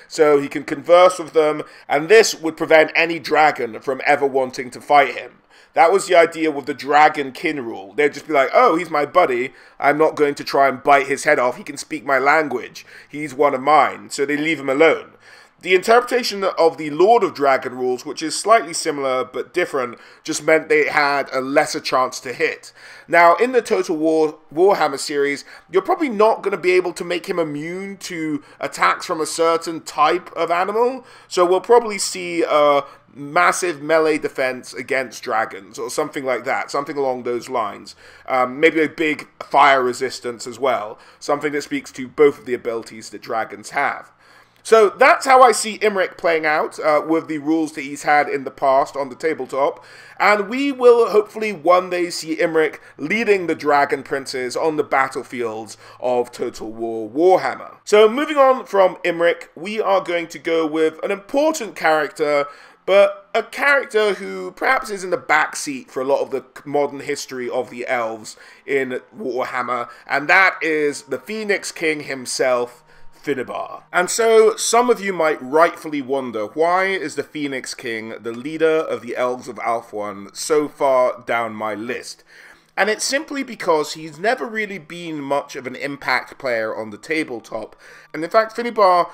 So he can converse with them, and this would prevent any dragon from ever wanting to fight him. That was the idea with the dragon kin rule. They'd just be like, oh, he's my buddy. I'm not going to try and bite his head off. He can speak my language. He's one of mine. So they leave him alone. The interpretation of the Lord of Dragon rules, which is slightly similar but different, just meant they had a lesser chance to hit. Now, in the Total War Warhammer series, you're probably not going to be able to make him immune to attacks from a certain type of animal, so we'll probably see a massive melee defense against dragons or something like that, something along those lines. Um, maybe a big fire resistance as well, something that speaks to both of the abilities that dragons have. So that's how I see Imrik playing out uh, with the rules that he's had in the past on the tabletop. And we will hopefully one day see Imrik leading the Dragon Princes on the battlefields of Total War Warhammer. So moving on from Imrik, we are going to go with an important character but a character who perhaps is in the backseat for a lot of the modern history of the elves in Warhammer, and that is the Phoenix King himself, Finubar. And so, some of you might rightfully wonder why is the Phoenix King, the leader of the Elves of Ulthuan, so far down my list? And it's simply because he's never really been much of an impact player on the tabletop. And in fact, Finubar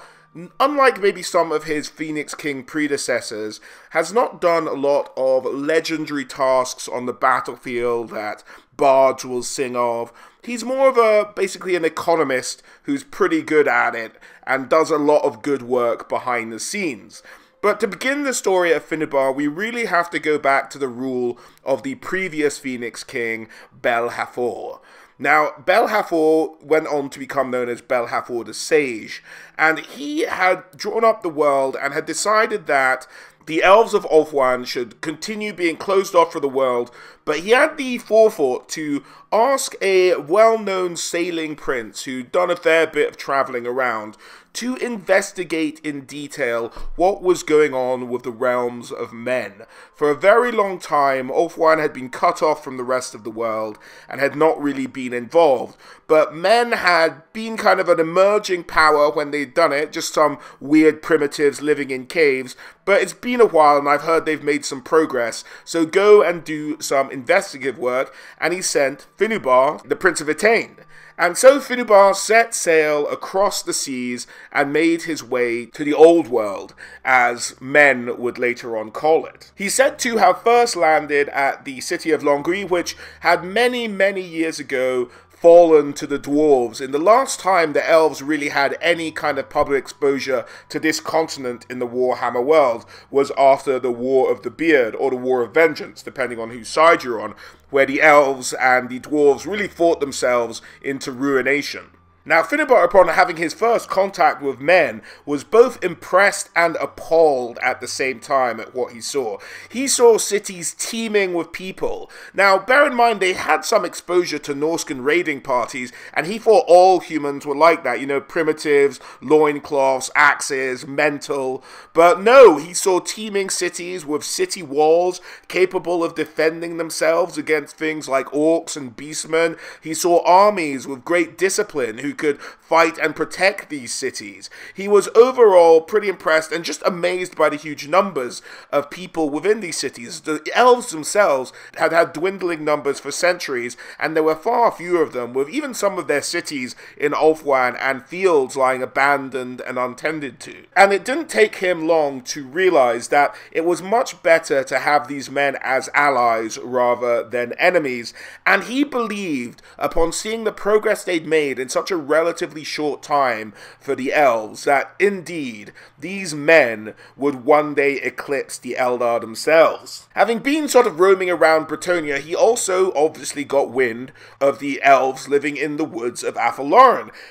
unlike maybe some of his Phoenix King predecessors, has not done a lot of legendary tasks on the battlefield that bards will sing of. He's more of a basically an economist who's pretty good at it and does a lot of good work behind the scenes. But to begin the story of Finubar, we really have to go back to the rule of the previous Phoenix King, Bel Hathor. Now, Bel Hathor went on to become known as Bel Hathor the Sage, and he had drawn up the world and had decided that the elves of Ulthuan should continue being closed off for the world, but he had the forethought to ask a well known sailing prince who'd done a fair bit of traveling around to investigate in detail what was going on with the realms of men. For a very long time, Ulthuan had been cut off from the rest of the world and had not really been involved. But men had been kind of an emerging power when they'd done it, just some weird primitives living in caves. But it's been a while and I've heard they've made some progress. So go and do some investigative work. And he sent Finubar, the Prince of Eataine. And so Finubar set sail across the seas and made his way to the Old World, as men would later on call it. He's said to have first landed at the city of Longri, which had many, many years ago fallen to the dwarves. In the last time the elves really had any kind of public exposure to this continent in the Warhammer world was after the War of the Beard or the War of Vengeance, depending on whose side you're on, where the elves and the dwarves really fought themselves into ruination. Now, Finubar, upon having his first contact with men, was both impressed and appalled at the same time at what he saw. He saw cities teeming with people. Now, bear in mind, they had some exposure to Norscan raiding parties, and he thought all humans were like that, you know, primitives, loincloths, axes, mental. But no, he saw teeming cities with city walls capable of defending themselves against things like orcs and beastmen. He saw armies with great discipline who could fight and protect these cities. He was overall pretty impressed and just amazed by the huge numbers of people within these cities. The elves themselves had had dwindling numbers for centuries, and there were far fewer of them, with even some of their cities in Ulthuan and fields lying abandoned and untended to. And it didn't take him long to realize that it was much better to have these men as allies rather than enemies, and he believed, upon seeing the progress they'd made in such a relatively short time for the elves that indeed these men would one day eclipse the Eldar themselves. Having been sort of roaming around Bretonnia, he also obviously got wind of the elves living in the woods of Athel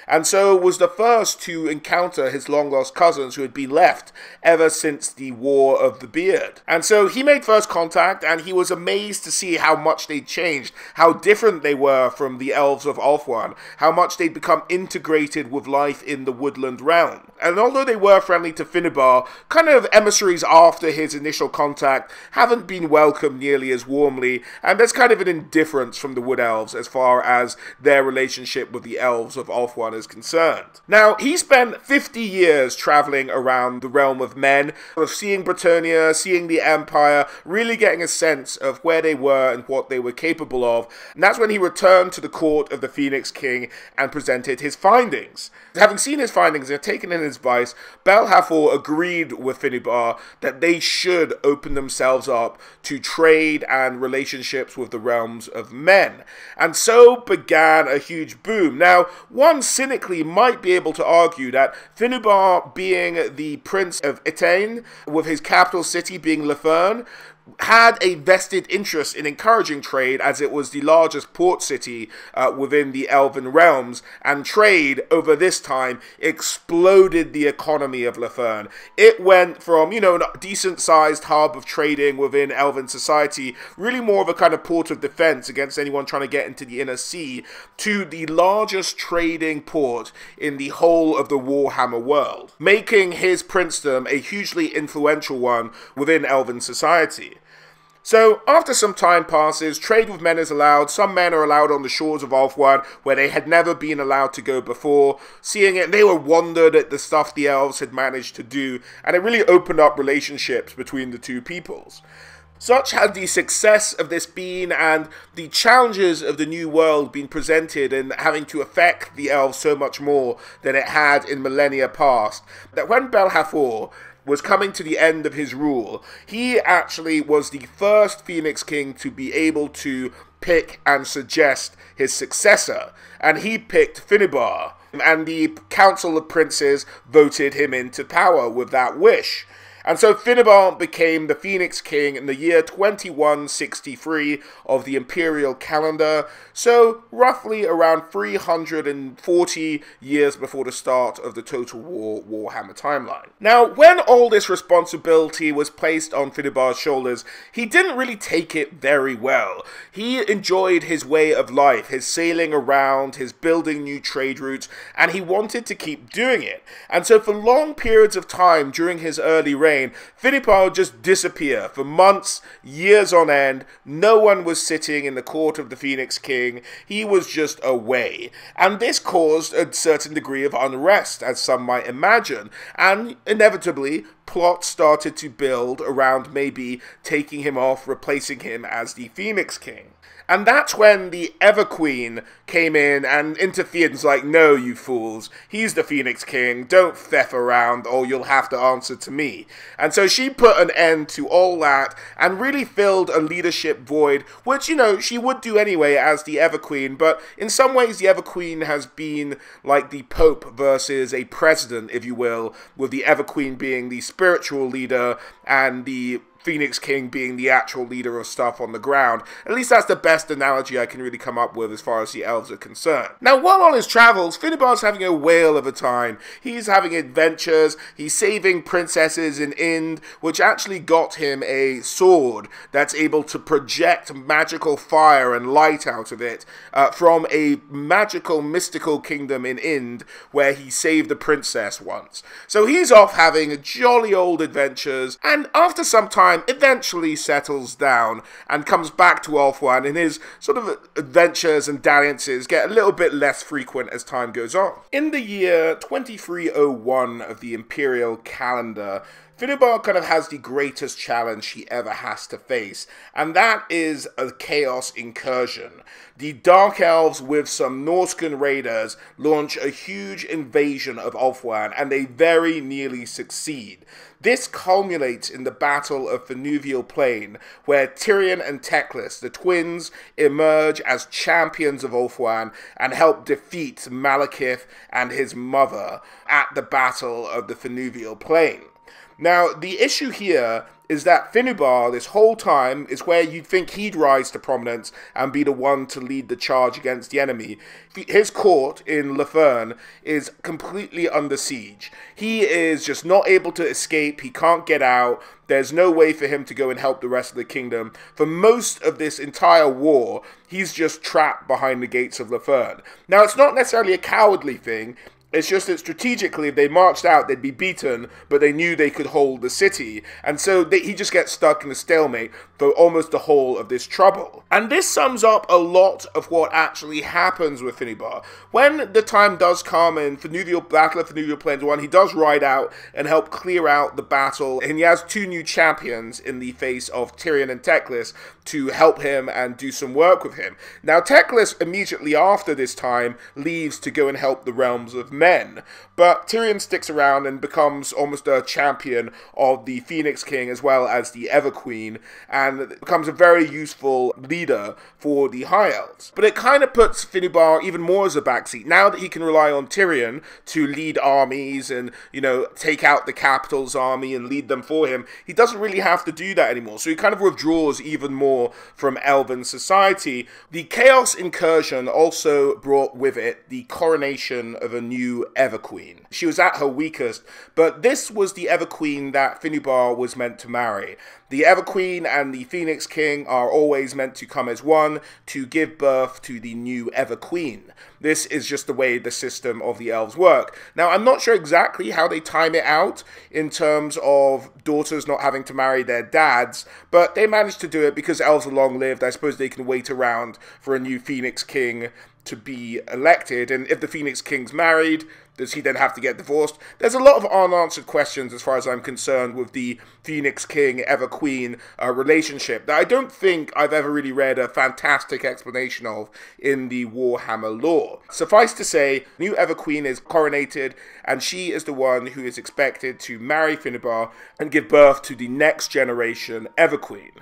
and so was the first to encounter his long lost cousins who had been left ever since the War of the Beard. And so he made first contact, and he was amazed to see how much they'd changed, how different they were from the elves of Ulthuan, how much they'd become integrated with life in the woodland realm. And although they were friendly to Finubar, kind of emissaries after his initial contact haven't been welcomed nearly as warmly, and there's kind of an indifference from the Wood Elves as far as their relationship with the Elves of Ulthuan is concerned. Now, he spent 50 years traveling around the realm of men, of seeing Bretonnia, seeing the Empire, really getting a sense of where they were and what they were capable of, and that's when he returned to the court of the Phoenix King and presented his findings. Having seen his findings and taken in his advice, Bel-Hathor agreed with Finubar that they should open themselves up to trade and relationships with the realms of men. And so began a huge boom. Now, one cynically might be able to argue that Finubar, being the Prince of Eataine, with his capital city being Lothern, had a vested interest in encouraging trade as it was the largest port city uh, within the Elven realms, and trade over this time exploded the economy of Lothern. It went from, you know, a decent sized hub of trading within Elven society, really more of a kind of port of defense against anyone trying to get into the inner sea, to the largest trading port in the whole of the Warhammer world, making his princedom a hugely influential one within Elven society. So, after some time passes, trade with men is allowed. Some men are allowed on the shores of Ulthuan, where they had never been allowed to go before. Seeing it, they were wondered at the stuff the elves had managed to do, and it really opened up relationships between the two peoples. Such had the success of this been, and the challenges of the new world been presented in having to affect the elves so much more than it had in millennia past, that when Bel-Hathor was coming to the end of his rule, he actually was the first Phoenix King to be able to pick and suggest his successor, and he picked Finubar, and the Council of Princes voted him into power with that wish. And so Finubar became the Phoenix King in the year 2163 of the imperial calendar, so roughly around 340 years before the start of the Total War Warhammer timeline. Now, when all this responsibility was placed on Finubar's shoulders, he didn't really take it very well. He enjoyed his way of life, his sailing around, his building new trade routes, and he wanted to keep doing it. And so for long periods of time during his early reign, Philippa would just disappear for months, years on end. No one was sitting in the court of the Phoenix King. He was just away. And this caused a certain degree of unrest, as some might imagine. And inevitably, plots started to build around maybe taking him off, replacing him as the Phoenix King. And that's when the Ever Queen came in and interfered and was like, no, you fools, he's the Phoenix King, don't feff around or you'll have to answer to me. And so she put an end to all that and really filled a leadership void, which, you know, she would do anyway as the Ever Queen, but in some ways the Ever Queen has been like the Pope versus a president, if you will, with the Ever Queen being the spiritual leader and the Phoenix King being the actual leader of stuff on the ground. At least that's the best analogy I can really come up with as far as the elves are concerned. Now, while on his travels, Finubar's having a whale of a time. He's having adventures, he's saving princesses in Ind, which actually got him a sword that's able to project magical fire and light out of it uh, from a magical, mystical kingdom in Ind where he saved a princess once. So he's off having a jolly old adventures, and after some time, time eventually settles down and comes back to Ulthuan, and his sort of adventures and dalliances get a little bit less frequent as time goes on. In the year 2301 of the Imperial calendar, Finubar kind of has the greatest challenge he ever has to face, and that is a Chaos Incursion. The Dark Elves, with some Norscan raiders, launch a huge invasion of Ulthuan, and they very nearly succeed. This culminates in the Battle of the Finuval Plain, where Tyrion and Teclis, the twins, emerge as champions of Ulthuan and help defeat Malekith and his mother at the Battle of the Finuval Plain. Now, the issue here is that Finubar, this whole time, is where you'd think he'd rise to prominence and be the one to lead the charge against the enemy. His court in Lothern is completely under siege. He is just not able to escape, he can't get out. There's no way for him to go and help the rest of the kingdom. For most of this entire war, he's just trapped behind the gates of Lothern. Now, it's not necessarily a cowardly thing. It's just that strategically, if they marched out, they'd be beaten, but they knew they could hold the city. And so they, he just gets stuck in a stalemate for almost the whole of this trouble. And this sums up a lot of what actually happens with Finubar. When the time does come in Finuval Battle of Finuval Plains 1, he does ride out and help clear out the battle. And he has two new champions in the face of Tyrion and Teclis to help him and do some work with him. Now, Teclis immediately after this time leaves to go and help the realms of men. But Tyrion sticks around and becomes almost a champion of the Phoenix King as well as the Ever Queen, and becomes a very useful leader for the High Elves. But it kind of puts Finubar even more as a backseat. Now that he can rely on Tyrion to lead armies and, you know, take out the capital's army and lead them for him, he doesn't really have to do that anymore. So he kind of withdraws even more from Elven society. The Chaos Incursion also brought with it the coronation of a new Ever Queen. She was at her weakest, but this was the Ever Queen that Finubar was meant to marry. The Ever Queen and the Phoenix King are always meant to come as one to give birth to the new Ever Queen. This is just the way the system of the elves work. Now, I'm not sure exactly how they time it out in terms of daughters not having to marry their dads, but they managed to do it because elves are long lived. I suppose they can wait around for a new Phoenix King to be elected. And if the Phoenix King's married, does he then have to get divorced? There's a lot of unanswered questions as far as I'm concerned with the Phoenix King, Ever Queen uh, relationship that I don't think I've ever really read a fantastic explanation of in the Warhammer lore. Suffice to say, new Ever Queen is coronated, and she is the one who is expected to marry Finubar and give birth to the next generation Ever Queen.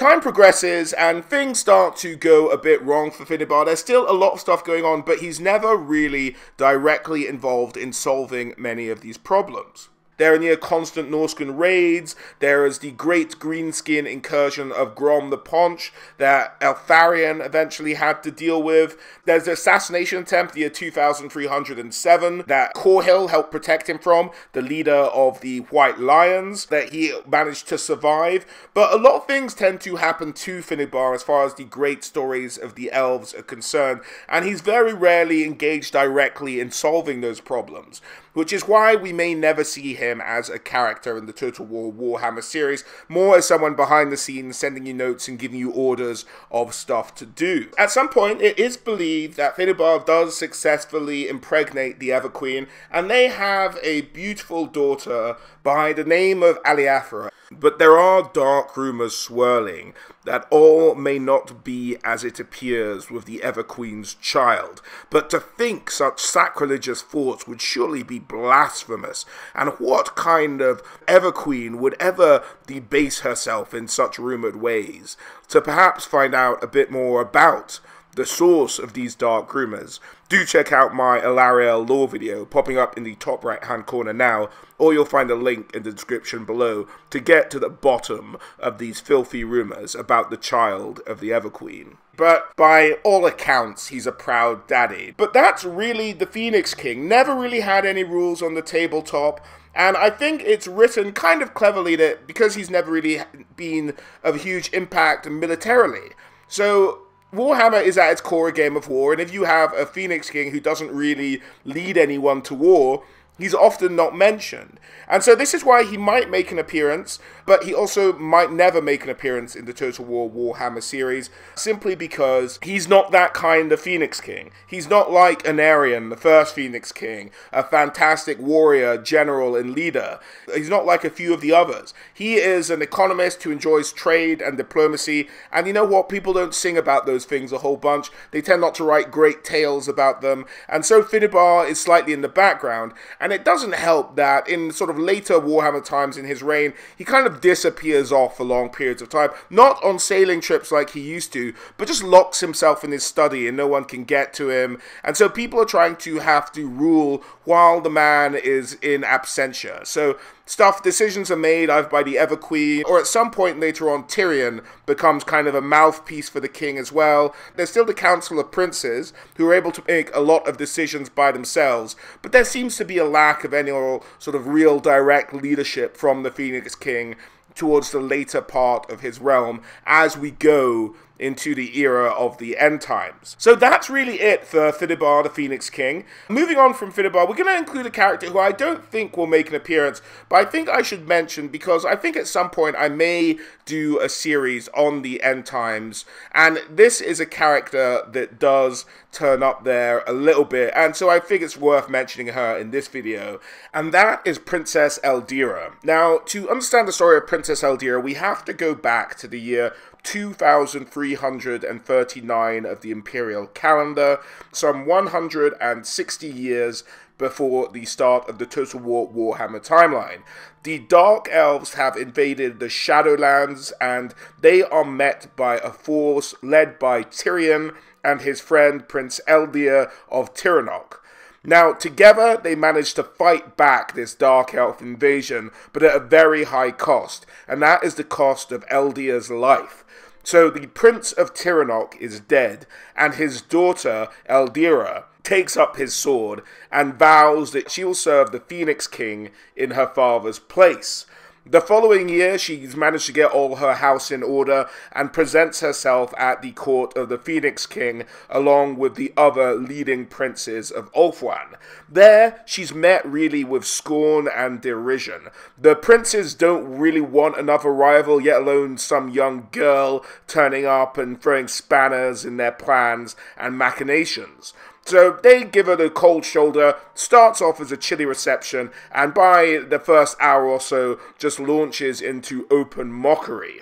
Time progresses and things start to go a bit wrong for Finubar. There's still a lot of stuff going on, but he's never really directly involved in solving many of these problems. There are near constant Norscan raids. There is the great greenskin incursion of Grom the Paunch that Eltharion eventually had to deal with. There's the assassination attempt, the year 2307, that Korhil helped protect him from, the leader of the White Lions, that he managed to survive. But a lot of things tend to happen to Finubar as far as the great stories of the elves are concerned, and he's very rarely engaged directly in solving those problems which is why we may never see him as a character in the Total War Warhammer series, more as someone behind the scenes sending you notes and giving you orders of stuff to do. At some point, it is believed that Finubar does successfully impregnate the Ever Queen, and they have a beautiful daughter by the name of Aliathra. But there are dark rumors swirling that all may not be as it appears with the Ever Queen's child. But to think such sacrilegious thoughts would surely be blasphemous. And what kind of Ever Queen would ever debase herself in such rumored ways? To perhaps find out a bit more about the source of these dark rumors, do check out my Alarielle lore video popping up in the top right hand corner now, or you'll find a link in the description below to get to the bottom of these filthy rumors about the child of the Everqueen. But by all accounts, he's a proud daddy. But that's really the Phoenix King. Never really had any rules on the tabletop. And I think it's written kind of cleverly that because he's never really been of huge impact militarily. So Warhammer is at its core a game of war, and if you have a Phoenix King who doesn't really lead anyone to war, he's often not mentioned. And so this is why he might make an appearance, but he also might never make an appearance in the Total War Warhammer series, simply because he's not that kind of Phoenix King. He's not like Aenarion, the first Phoenix King, a fantastic warrior, general, and leader. He's not like a few of the others. He is an economist who enjoys trade and diplomacy, and you know what? People don't sing about those things a whole bunch. They tend not to write great tales about them, and so Finubar is slightly in the background, and it doesn't help that in sort of later Warhammer times in his reign, he kind of disappears off for long periods of time. Not on sailing trips like he used to, but just locks himself in his study and no one can get to him. And so people are trying to have to rule while the man is in absentia. So stuff, decisions are made either by the Ever Queen, or at some point later on, Tyrion becomes kind of a mouthpiece for the king as well. There's still the Council of Princes, who are able to make a lot of decisions by themselves, but there seems to be a lack of any sort of real direct leadership from the Phoenix King towards the later part of his realm as we go into the era of the end times. So that's really it for Finubar the Phoenix King. Moving on from Finubar, we're going to include a character who I don't think will make an appearance, but I think I should mention because I think at some point I may do a series on the end times, and this is a character that does turn up there a little bit, and so I think it's worth mentioning her in this video, and that is Princess Eldyra. Now, to understand the story of Princess Eldyra, we have to go back to the year 2339 of the imperial calendar, some 160 years before the start of the Total War Warhammer timeline. The Dark Elves have invaded the Shadowlands and they are met by a force led by Tyrion and his friend Prince Eldir of Tiranoc. Now, together, they manage to fight back this Dark Elf invasion, but at a very high cost, and that is the cost of Eldir's life. So the Prince of Tiranoc is dead, and his daughter, Eldyra, takes up his sword and vows that she will serve the Phoenix King in her father's place. The following year, she's managed to get all her house in order and presents herself at the court of the Phoenix King along with the other leading princes of Ulthuan. There, she's met really with scorn and derision. The princes don't really want another rival, yet alone some young girl turning up and throwing spanners in their plans and machinations. So they give her the cold shoulder, starts off as a chilly reception, and by the first hour or so, just launches into open mockery.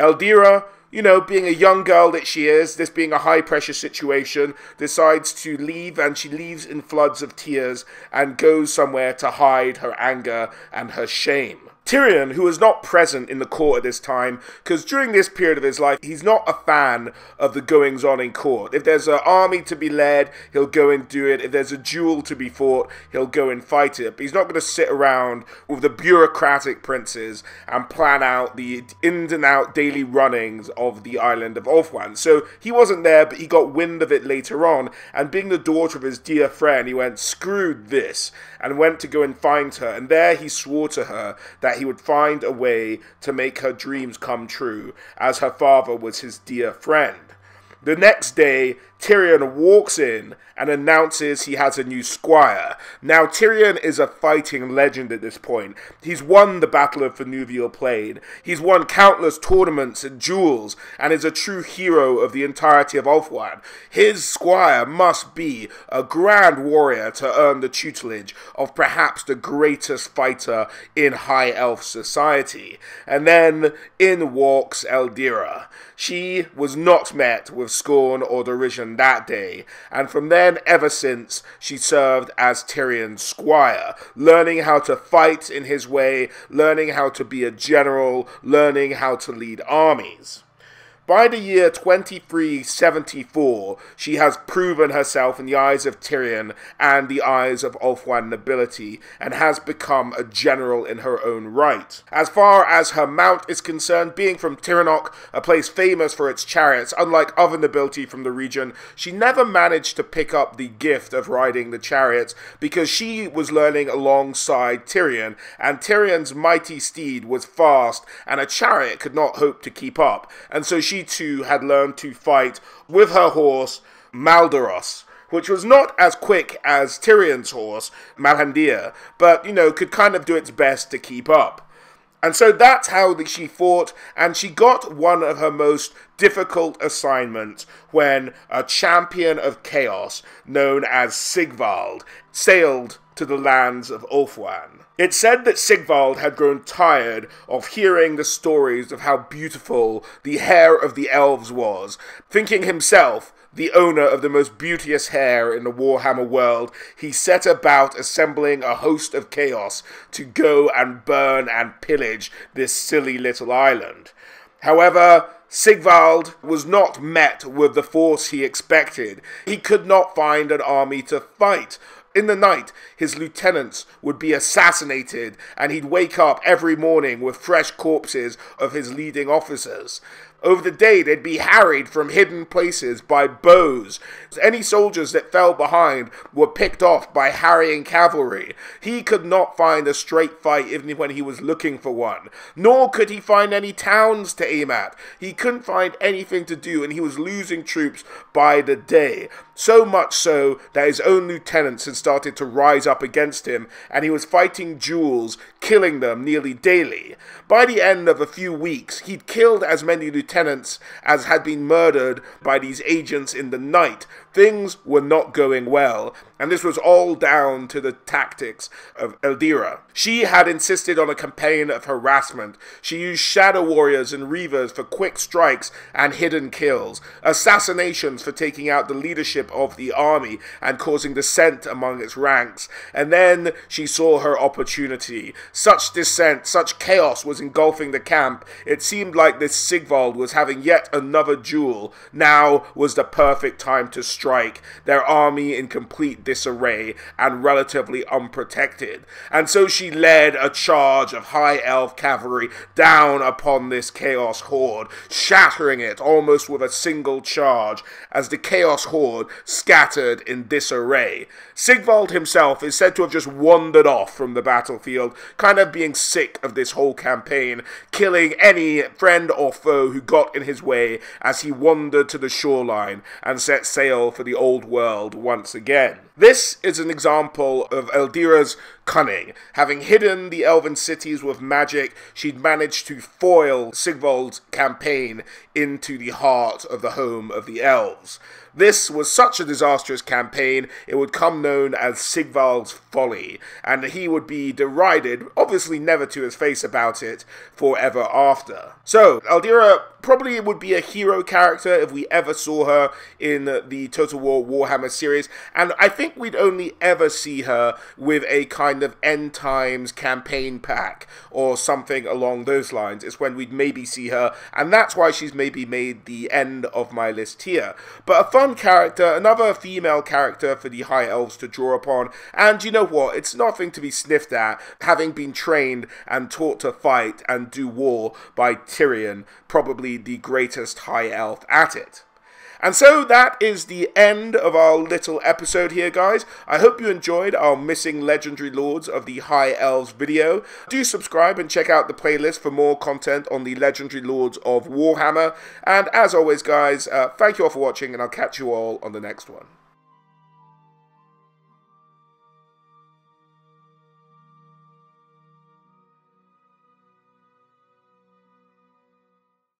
Eldyra, you know, being a young girl that she is, this being a high pressure situation, decides to leave and she leaves in floods of tears and goes somewhere to hide her anger and her shame. Tyrion, who was not present in the court at this time, because during this period of his life, he's not a fan of the goings on in court. If there's an army to be led, he'll go and do it. If there's a duel to be fought, he'll go and fight it. But he's not going to sit around with the bureaucratic princes and plan out the in and out daily runnings of the island of Ulthuan. So he wasn't there, but he got wind of it later on. And being the daughter of his dear friend, he went, screw this, and went to go and find her. And there he swore to her that that he would find a way to make her dreams come true, as her father was his dear friend. The next day, Tyrion walks in and announces he has a new squire. Now, Tyrion is a fighting legend at this point. He's won the Battle of Finuval Plain, he's won countless tournaments and duels, and is a true hero of the entirety of Ulthuan. His squire must be a grand warrior to earn the tutelage of perhaps the greatest fighter in High Elf society. And then in walks Eldyra. She was not met with scorn or derision that day, and from then ever since she served as Tyrion's squire, learning how to fight in his way, learning how to be a general, learning how to lead armies. By the year 2374, she has proven herself in the eyes of Tyrion and the eyes of Ulthuan nobility, and has become a general in her own right. As far as her mount is concerned, being from Tiranoc, a place famous for its chariots, unlike other nobility from the region, she never managed to pick up the gift of riding the chariots because she was learning alongside Tyrion, and Tyrion's mighty steed was fast, and a chariot could not hope to keep up, and so she she too had learned to fight with her horse, Maldoros, which was not as quick as Tyrion's horse, Malhandir, but, you know, could kind of do its best to keep up. And so that's how she fought, and she got one of her most difficult assignments when a champion of chaos known as Sigvald sailed to the lands of Ulthuan. It said that Sigvald had grown tired of hearing the stories of how beautiful the hair of the elves was, thinking himself the owner of the most beauteous hair in the Warhammer world, he set about assembling a host of chaos to go and burn and pillage this silly little island. However, Sigvald was not met with the force he expected. He could not find an army to fight, in the night, his lieutenants would be assassinated, and he'd wake up every morning with fresh corpses of his leading officers. Over the day, they'd be harried from hidden places by bows. Any soldiers that fell behind were picked off by harrying cavalry. He could not find a straight fight even when he was looking for one. Nor could he find any towns to aim at. He couldn't find anything to do, and he was losing troops by the day. So much so that his own lieutenants had started to rise up against him, and he was fighting duels, killing them nearly daily. By the end of a few weeks, he'd killed as many lieutenants as had been murdered by these agents in the night, Things were not going well, and this was all down to the tactics of Eldyra. She had insisted on a campaign of harassment. She used shadow warriors and reavers for quick strikes and hidden kills, assassinations for taking out the leadership of the army and causing dissent among its ranks. And then she saw her opportunity. Such dissent, such chaos was engulfing the camp. It seemed like this Sigvald was having yet another duel. Now was the perfect time to strike their army in complete disarray and relatively unprotected. And so she led a charge of high elf cavalry down upon this chaos horde, shattering it almost with a single charge as the chaos horde scattered in disarray. Sigvald himself is said to have just wandered off from the battlefield, kind of being sick of this whole campaign, killing any friend or foe who got in his way as he wandered to the shoreline and set sail for the old world once again. This is an example of Eldyra's cunning. Having hidden the elven cities with magic, she'd managed to foil Sigvald's campaign into the heart of the home of the elves. This was such a disastrous campaign, it would come known as Sigvald's Folly, and he would be derided, obviously never to his face about it, forever after. So, Eldyra probably would be a hero character if we ever saw her in the Total War Warhammer series, and I think we'd only ever see her with a kind of end times campaign pack or something along those lines. It's when we'd maybe see her, and that's why she's maybe made the end of my list here. But a fun character, another female character for the High Elves to draw upon, and you know what? It's nothing to be sniffed at, having been trained and taught to fight and do war by Tyrion, probably the greatest High Elf at it. And so that is the end of our little episode here, guys. I hope you enjoyed our Missing Legendary Lords of the High Elves video. Do subscribe and check out the playlist for more content on the Legendary Lords of Warhammer. And as always, guys, uh, thank you all for watching, and I'll catch you all on the next one.